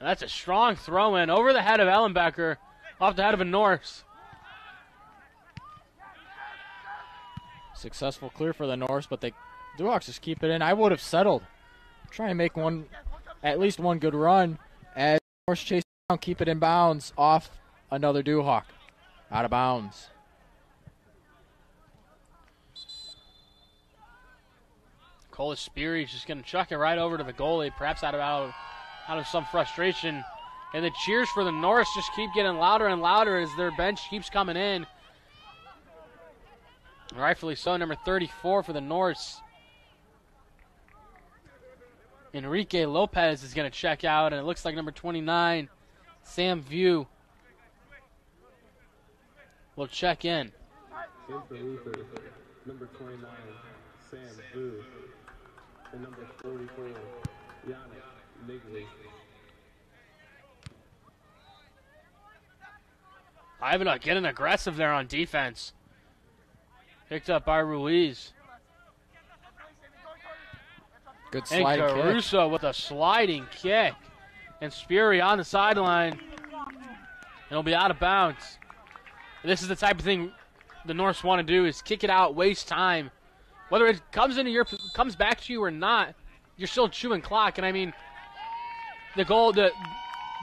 That's a strong throw in over the head of Ellenbecker, off the head of a Norse. Successful clear for the Norse, but they Duhawks just keep it in. I would have settled. Try and make one, at least one good run. As Norse chase down, keep it in bounds off another Duhawk. Out of bounds. Cole Speary is just going to chuck it right over to the goalie, perhaps out of of, out of some frustration. And the cheers for the Norse just keep getting louder and louder as their bench keeps coming in. Rightfully so, number 34 for the Norse. Enrique Lopez is going to check out, and it looks like number 29, Sam View, will check in. In Luther, number 29, Sam View, And number 44, Yannick Nigley. Ivanov getting aggressive there on defense. Picked up by Ruiz. Good And sliding kick. Caruso with a sliding kick. And Sperry on the sideline. It'll be out of bounds. This is the type of thing the Norse want to do is kick it out, waste time. Whether it comes into your comes back to you or not, you're still chewing clock. And I mean, the goal, the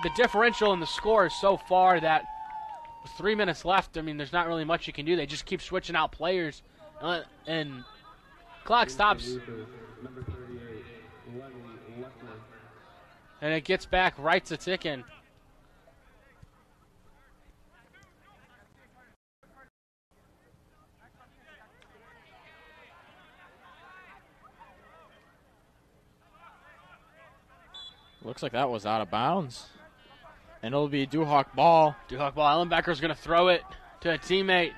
the differential in the score is so far that with three minutes left, I mean, there's not really much you can do. They just keep switching out players, uh, and clock stops. Number 38, and it gets back right to ticking. Looks like that was out of bounds. And it'll be Duhawk ball. Duhawk ball. Ellenbecker's going to throw it to a teammate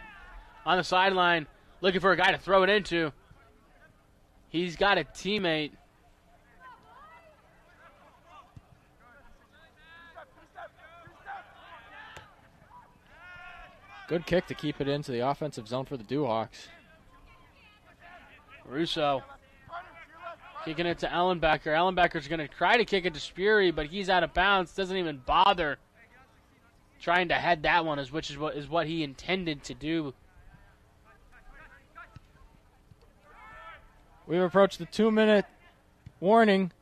on the sideline, looking for a guy to throw it into. He's got a teammate. Good kick to keep it into the offensive zone for the Duhawks. Russo kicking it to Ellenbecker. Ellenbecker's going to try to kick it to Spury, but he's out of bounds. Doesn't even bother trying to head that one, is which is what is what he intended to do. We've approached the two-minute warning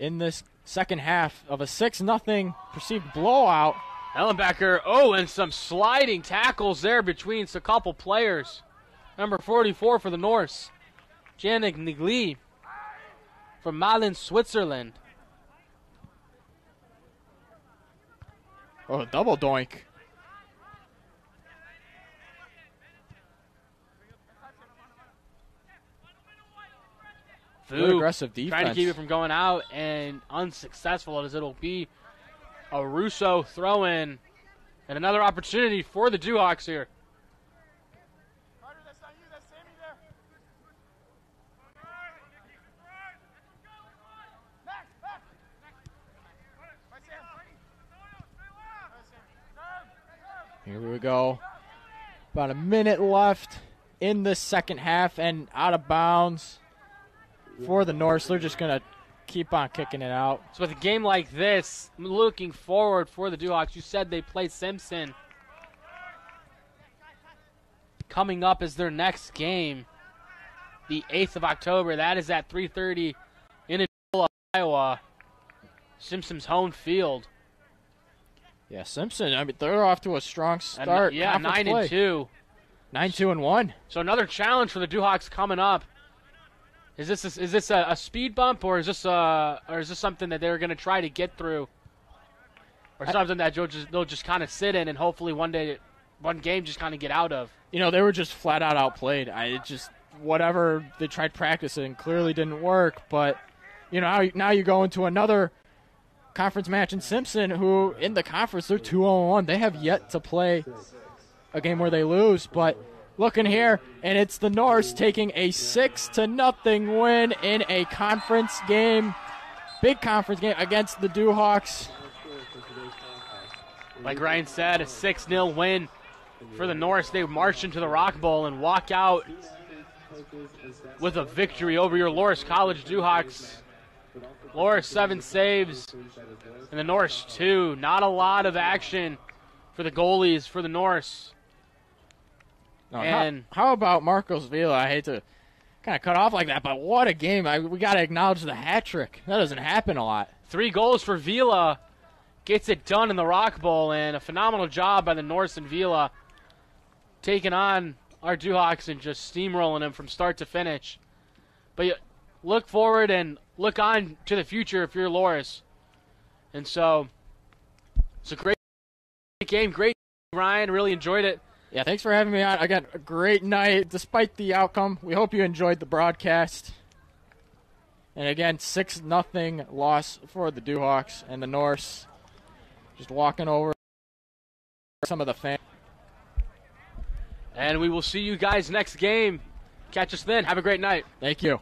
in this second half of a six nothing perceived blowout. Ellenbecker, oh, and some sliding tackles there between a couple players. Number 44 for the Norse, Janik Nigli from Malin, Switzerland. Oh, double doink. Good aggressive defense. trying to keep it from going out, and unsuccessful as it'll be. A Russo throw in, and another opportunity for the Duhawks here. Here we go. About a minute left in the second half and out of bounds for the Norse. They're just going to keep on kicking it out. So with a game like this, looking forward for the Duhawks. You said they play Simpson coming up as their next game, the 8th of October. That is at 3:30 in Iowa, Simpson's home field. Yeah, Simpson. I mean, they're off to a strong And, start. yeah, Conference nine play. and two. Nine, two, and one. So another challenge for the Duhawks coming up. Is this a, is this a, a speed bump or is this uh or is this something that they're going to try to get through, or I- something that they'll just they'll just kind of sit in and hopefully one day one game just kind of get out of. You know, they were just flat out outplayed. I it just whatever they tried practicing clearly didn't work. But you know, now, now you go into another conference match in Simpson, who in the conference they're two on one. They have yet to play a game where they lose. But looking here, and it's the Norse taking a six to nothing win in a conference game, big conference game against the Duhawks. Like Ryan said, a 6 0 win for the Norse. They march into the Rock Bowl and walk out with a victory over your Loras College Duhawks. Loras, seven saves, and the Norse, two. Not a lot of action for the goalies for the Norse. No, how- And- how, about Marcos Vila? I hate to kind of cut off like that, but what a game! I, we got to acknowledge the hat trick. That doesn't happen a lot. Three goals for Vila. Gets it done in the Rock Bowl, and a phenomenal job by the Norse and Vila taking on our Duhawks and just steamrolling them from start to finish. But you look forward and look on to the future if you're Loras. And so it's a great game, great Ryan. Really enjoyed it. Yeah, thanks for having me on. Again, a great night despite the outcome. We hope you enjoyed the broadcast. And again, six nothing loss for the Duhawks and the Norse. Just walking over some of the fans. And we will see you guys next game. Catch us then. Have a great night. Thank you.